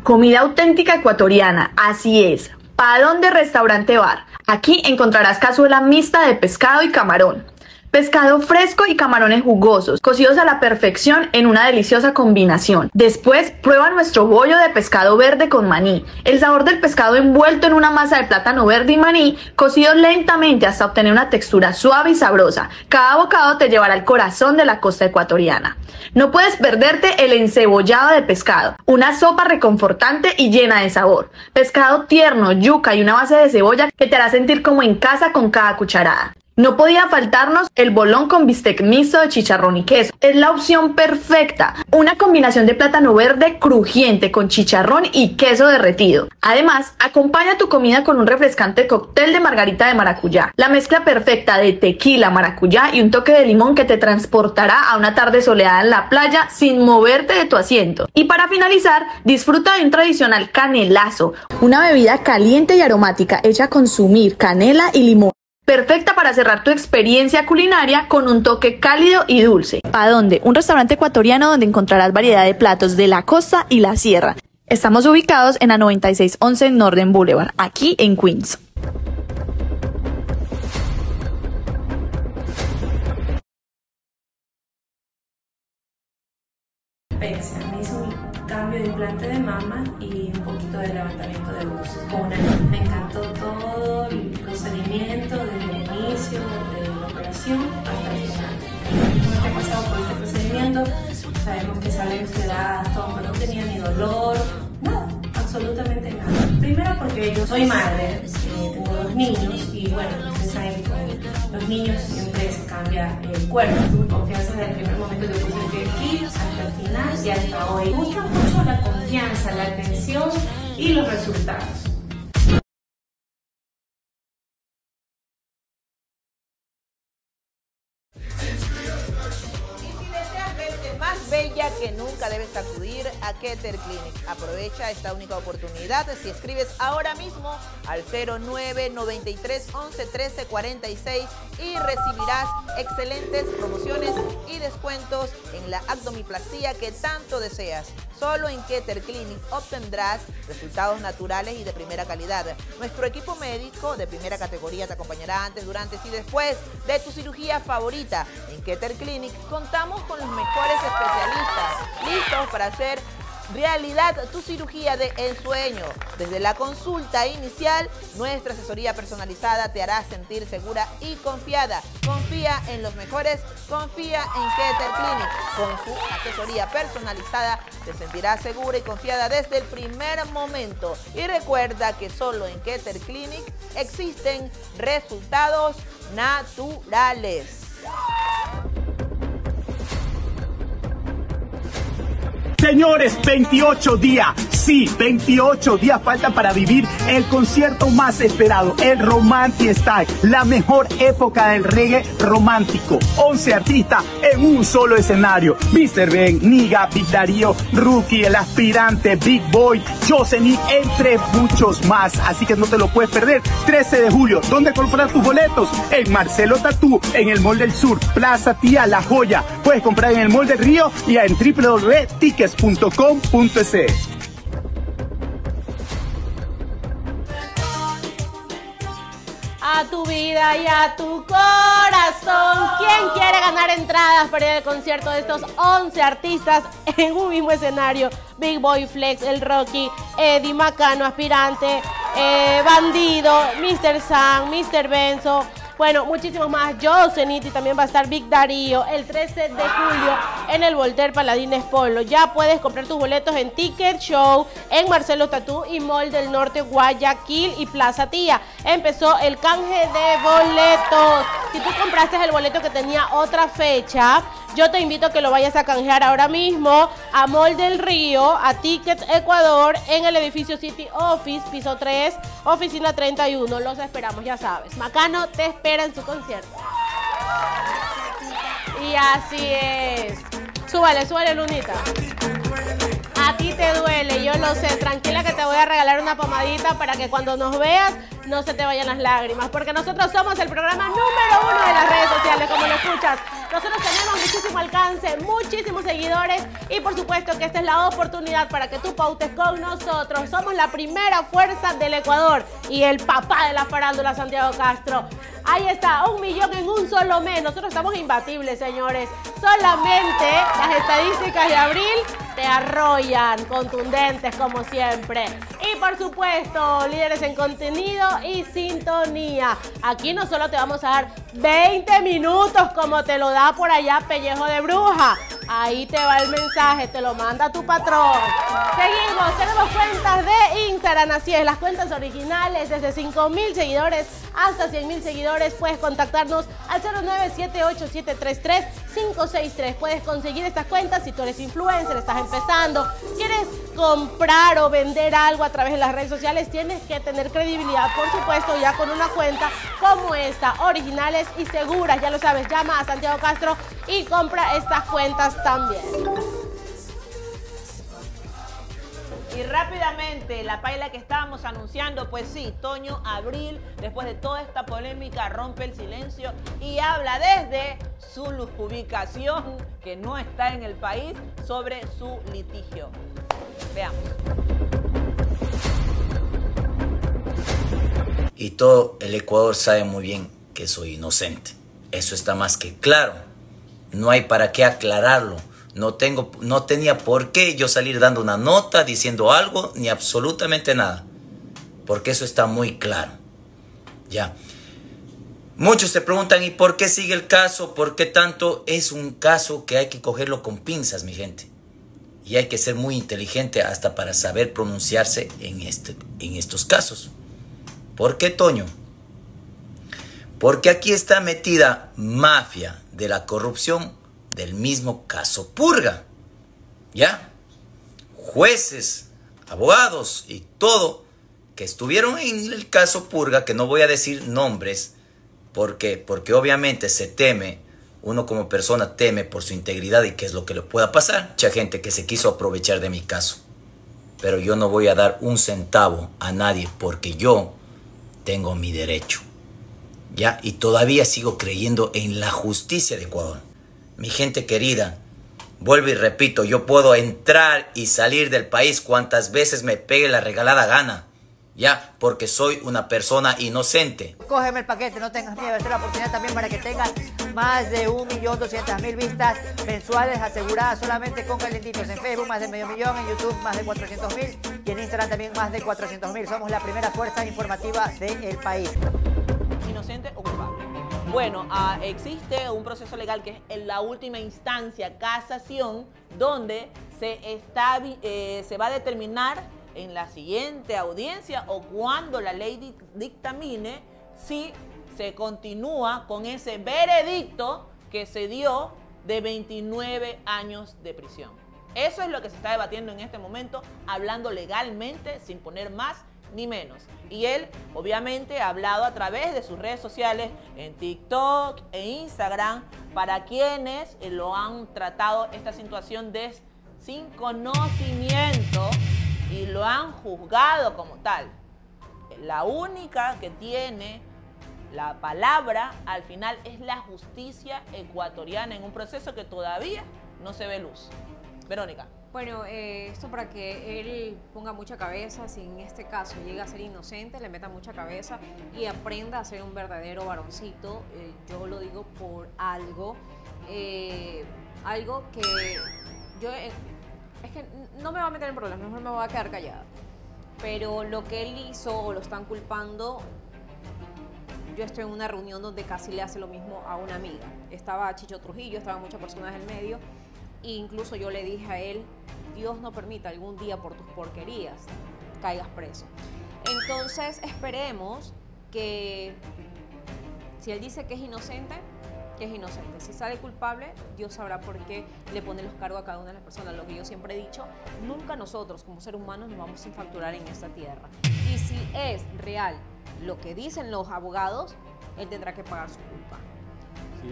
Comida auténtica ecuatoriana, así es. Padón de Restaurante Bar. Aquí encontrarás cazuela mixta de pescado y camarón Pescado fresco y camarones jugosos, cocidos a la perfección en una deliciosa combinación. Después, prueba nuestro bollo de pescado verde con maní. El sabor del pescado envuelto en una masa de plátano verde y maní, cocido lentamente hasta obtener una textura suave y sabrosa. Cada bocado te llevará al corazón de la costa ecuatoriana. No puedes perderte el encebollado de pescado, una sopa reconfortante y llena de sabor. Pescado tierno, yuca y una base de cebolla que te hará sentir como en casa con cada cucharada. No podía faltarnos el bolón con bistec mixto de chicharrón y queso. Es la opción perfecta. Una combinación de plátano verde crujiente con chicharrón y queso derretido. Además, acompaña tu comida con un refrescante cóctel de margarita de maracuyá. La mezcla perfecta de tequila, maracuyá y un toque de limón que te transportará a una tarde soleada en la playa sin moverte de tu asiento. Y para finalizar, disfruta de un tradicional canelazo. Una bebida caliente y aromática hecha a consumir canela y limón perfecta para cerrar tu experiencia culinaria con un toque cálido y dulce. ¿A dónde? Un restaurante ecuatoriano donde encontrarás variedad de platos de la costa y la sierra. Estamos ubicados en la 9611 Northern Boulevard, aquí en Queens.
me hizo un cambio de implante de mama y un poquito de levantamiento de buses. Me encantó sabemos que sale da todo, no tenía ni dolor, nada, absolutamente nada. Primero porque yo soy madre, eh, tengo dos niños y bueno, ustedes saben con los niños siempre se cambia el cuerpo. Tuve confianza desde el primer momento que puse el pie aquí hasta el final y hasta hoy. Mucho, mucho la confianza, la atención y los resultados.
Bella que nunca debes acudir a Keter Clinic. Aprovecha esta única oportunidad si escribes ahora mismo al 09 93 11 13 46 y recibirás excelentes promociones y descuentos en la abdomiplastía que tanto deseas. Solo en Keter Clinic obtendrás resultados naturales y de primera calidad. Nuestro equipo médico de primera categoría te acompañará antes, durante y después de tu cirugía favorita. En Keter Clinic contamos con los mejores especialistas listos para hacer realidad tu cirugía de ensueño. Desde la consulta inicial, nuestra asesoría personalizada te hará sentir segura y confiada. Confía en los mejores, confía en Keter Clinic. Con su asesoría personalizada te sentirás segura y confiada desde el primer momento. Y recuerda que solo en Keter Clinic existen resultados naturales.
Señores, 28 días, sí, 28 días faltan para vivir el concierto más esperado, el Romantic Style, la mejor época del reggae romántico. 11 artistas en un solo escenario. Mr. Ben, Niga, Big Darío, Rookie, El Aspirante, Big Boy, Josenik, entre muchos más. Así que no te lo puedes perder. 13 de julio, ¿dónde comprar tus boletos? En Marcelo Tatú, en el Mall del Sur, Plaza Tía La Joya. Puedes comprar en el Mall del Río y en www.cofepris.com.es
A tu vida y a tu corazón. ¿Quién quiere ganar entradas para ir al concierto de estos 11 artistas en un mismo escenario? Big Boy Flex, El Rocky, Eddie Macano, Aspirante, eh, Bandido, Mr. Sam, Mr. Benzo, bueno, muchísimos más. Joe Zeniti también va a estar Big Darío el 13 de julio en el Voltaire Paladines Polo. Ya puedes comprar tus boletos en Ticket Show, en Marcelo Tatú y Mall del Norte, Guayaquil y Plaza Tía. Empezó el canje de boletos. Si tú compraste el boleto que tenía otra fecha, yo te invito a que lo vayas a canjear ahora mismo a Mall del Río, a Tickets Ecuador, en el edificio City Office, piso 3, oficina 31. Los esperamos, ya sabes. Macano te espera en su concierto. Y así es. Súbale, súbale, Lunita. A ti te duele, yo lo sé. Tranquila que te voy a regalar una pomadita para que cuando nos veas no se te vayan las lágrimas. Porque nosotros somos el programa número uno de las redes sociales, como lo escuchas. Nosotros tenemos muchísimo alcance, muchísimos seguidores y por supuesto que esta es la oportunidad para que tú pautes con nosotros. Somos la primera fuerza del Ecuador y el papá de la farándula, Santiago Castro. Ahí está, un millón en un solo mes. Nosotros estamos imbatibles, señores. Solamente las estadísticas de abril te arrollan, contundentes como siempre. Y por supuesto, líderes en contenido y sintonía. Aquí no solo te vamos a dar 20 minutos como te lo da por allá Pellejo de Bruja. Ahí te va el mensaje, te lo manda tu patrón. Seguimos, tenemos cuentas de Instagram, así es, las cuentas originales desde 5 mil seguidores hasta 100 mil seguidores. Puedes contactarnos al 0978733563. Puedes conseguir estas cuentas si tú eres influencer, estás empezando, quieres comprar o vender algo a través de las redes sociales, tienes que tener credibilidad, por supuesto, ya con una cuenta como esta, originales y seguras. Ya lo sabes, llama a Santiago Castro y compra estas cuentas también.
Y rápidamente, la paila que estábamos anunciando, pues sí, Toño Abril, después de toda esta polémica, rompe el silencio y habla desde su ubicación, que no está en el país, sobre su litigio. Veamos.
Y todo el Ecuador sabe muy bien que soy inocente. Eso está más que claro. No hay para qué aclararlo no, tengo, no tenía por qué yo salir dando una nota, diciendo algo, ni absolutamente nada. Porque eso está muy claro. Ya. Muchos se preguntan, ¿y por qué sigue el caso? ¿Por qué tanto? Es un caso que hay que cogerlo con pinzas, mi gente. Y hay que ser muy inteligente hasta para saber pronunciarse en, este, en estos casos. ¿Por qué, Toño? Porque aquí está metida mafia de la corrupción del mismo caso Purga. ¿Ya? Jueces, abogados y todo que estuvieron en el caso Purga, que no voy a decir nombres, porque, porque obviamente se teme, uno como persona teme por su integridad y qué es lo que le pueda pasar. Mucha gente que se quiso aprovechar de mi caso. Pero yo no voy a dar un centavo a nadie porque yo tengo mi derecho. ¿Ya? Y todavía sigo creyendo en la justicia de Ecuador mi gente querida, vuelvo y repito, yo puedo entrar y salir del país cuantas veces me pegue la regalada gana. Ya, porque soy una persona inocente.
Cógeme el paquete, no tengas miedo. Esta es la oportunidad también para que tengas más de 1.200.000 vistas mensuales aseguradas solamente con calentitos. En Facebook más de medio millón, en YouTube más de 400.000 y en Instagram también más de 400.000. Somos la primera fuerza informativa del país.
Inocente o culpable. Bueno, ah, existe un proceso legal que es en la última instancia, casación, donde se, está, eh, se va a determinar en la siguiente audiencia o cuando la ley dictamine si se continúa con ese veredicto que se dio de 29 años de prisión. Eso es lo que se está debatiendo en este momento, hablando legalmente, sin poner más ni menos. Y él obviamente ha hablado a través de sus redes sociales, en TikTok e Instagram, para quienes lo han tratado esta situación de sin conocimiento y lo han juzgado como tal. La única que tiene la palabra al final es la justicia ecuatoriana en un proceso que todavía no se ve luz. Verónica.
Bueno, eh, esto para que él ponga mucha cabeza, si en este caso llega a ser inocente, le meta mucha cabeza y aprenda a ser un verdadero varoncito. Eh, yo lo digo por algo, eh, algo que yo es que no me va a meter en problemas, mejor me voy a quedar callada. Pero lo que él hizo o lo están culpando, yo estoy en una reunión donde casi le hace lo mismo a una amiga. Estaba Chicho Trujillo, estaban muchas personas en medio incluso yo le dije a él, Dios no permita algún día por tus porquerías caigas preso. Entonces esperemos que si él dice que es inocente, que es inocente. Si sale culpable, Dios sabrá por qué le pone los cargos a cada una de las personas. Lo que yo siempre he dicho, nunca nosotros como seres humanos nos vamos a infacturar en esta tierra. Y si es real lo que dicen los abogados, él tendrá que pagar su culpa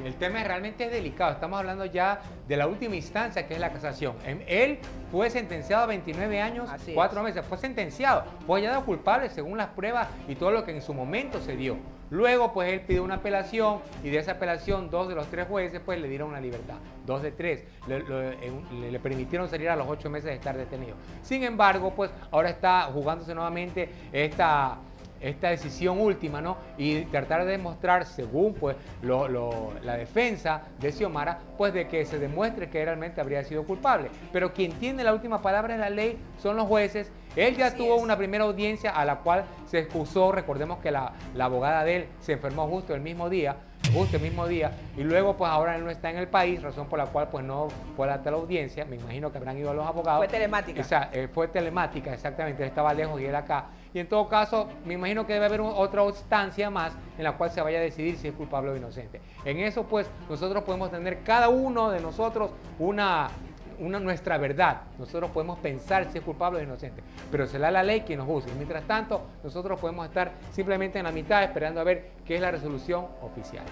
el tema realmente es delicado. Estamos hablando ya de la última instancia, que es la casación. Él fue sentenciado a 29 años, 4 meses. Fue sentenciado, fue hallado culpable según las pruebas y todo lo que en su momento se dio. Luego, pues él pidió una apelación y de esa apelación, dos de los tres jueces, pues le dieron una libertad. Dos de tres. Le, le, permitieron salir a los ocho meses de estar detenido. Sin embargo, pues ahora está jugándose nuevamente esta esta decisión última, ¿no? Y tratar de demostrar, según pues la defensa de Xiomara, pues de que se demuestre que realmente habría sido culpable. Pero quien tiene la última palabra en la ley son los jueces. Él ya tuvo una primera audiencia a la cual se excusó, recordemos que la, la abogada de él se enfermó justo el mismo día, justo el mismo día, y luego pues ahora él no está en el país, razón por la cual pues no fue a la audiencia, me imagino que habrán ido a los abogados.
Fue telemática.
sea, eh, fue telemática, exactamente, él estaba lejos y él acá. Y en todo caso, me imagino que debe haber otra instancia más en la cual se vaya a decidir si es culpable o inocente. En eso pues nosotros podemos tener cada uno de nosotros una una, nuestra verdad. Nosotros podemos pensar si es culpable o inocente, pero será la ley quien nos juzgue. Mientras tanto, nosotros podemos estar simplemente en la mitad esperando a ver qué es la resolución oficial.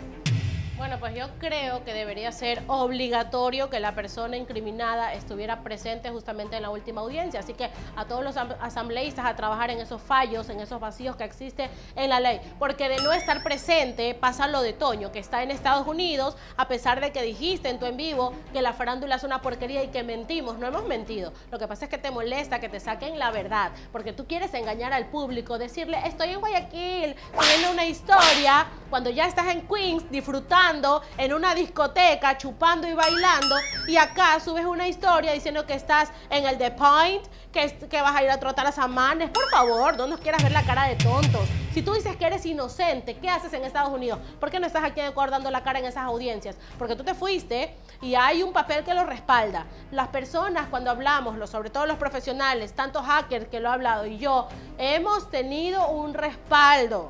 Bueno, pues yo creo que debería ser obligatorio que la persona incriminada estuviera presente justamente en la última audiencia. Así que a todos los asambleístas a trabajar en esos fallos, en esos vacíos que existen en la ley. Porque de no estar presente pasa lo de Toño, que está en Estados Unidos, a pesar de que dijiste en tu en vivo que la farándula es una porquería y que mentimos. No hemos mentido. Lo que pasa es que te molesta que te saquen la verdad, porque tú quieres engañar al público, decirle, estoy en Guayaquil, viendo una historia, cuando ya estás en Queens disfrutando en una discoteca, chupando y bailando, y acá subes una historia diciendo que estás en el The Point, que, que vas a ir a trotar a Samanes. Por favor, no nos quieras ver la cara de tontos. Si tú dices que eres inocente, ¿qué haces en Estados Unidos? ¿Por qué no estás aquí guardando la cara en esas audiencias? Porque tú te fuiste y hay un papel que lo respalda. Las personas cuando hablamos, sobre todo los profesionales, tanto hackers que lo ha hablado y yo, hemos tenido un respaldo.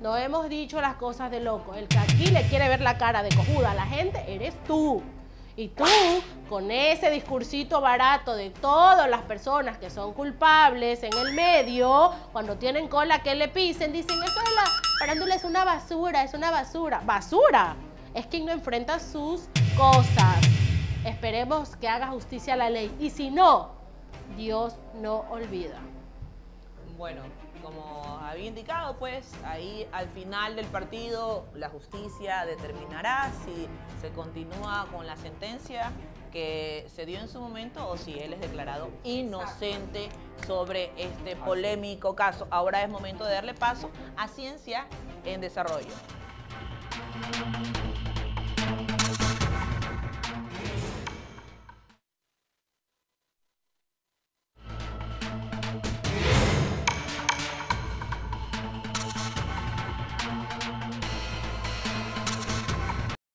No hemos dicho las cosas de loco. El que aquí le quiere ver la cara de cojuda a la gente eres tú. Y tú, con ese discursito barato de todas las personas que son culpables en el medio, cuando tienen cola que le pisen, dicen, eso es la farándula es una basura, es una basura. ¡Basura! Es quien no enfrenta sus cosas. Esperemos que haga justicia a la ley. Y si no, Dios no olvida.
Bueno, como había indicado, pues ahí al final del partido la justicia determinará si se continúa con la sentencia que se dio en su momento o si él es declarado inocente sobre este polémico caso. Ahora es momento de darle paso a Ciencia en Desarrollo.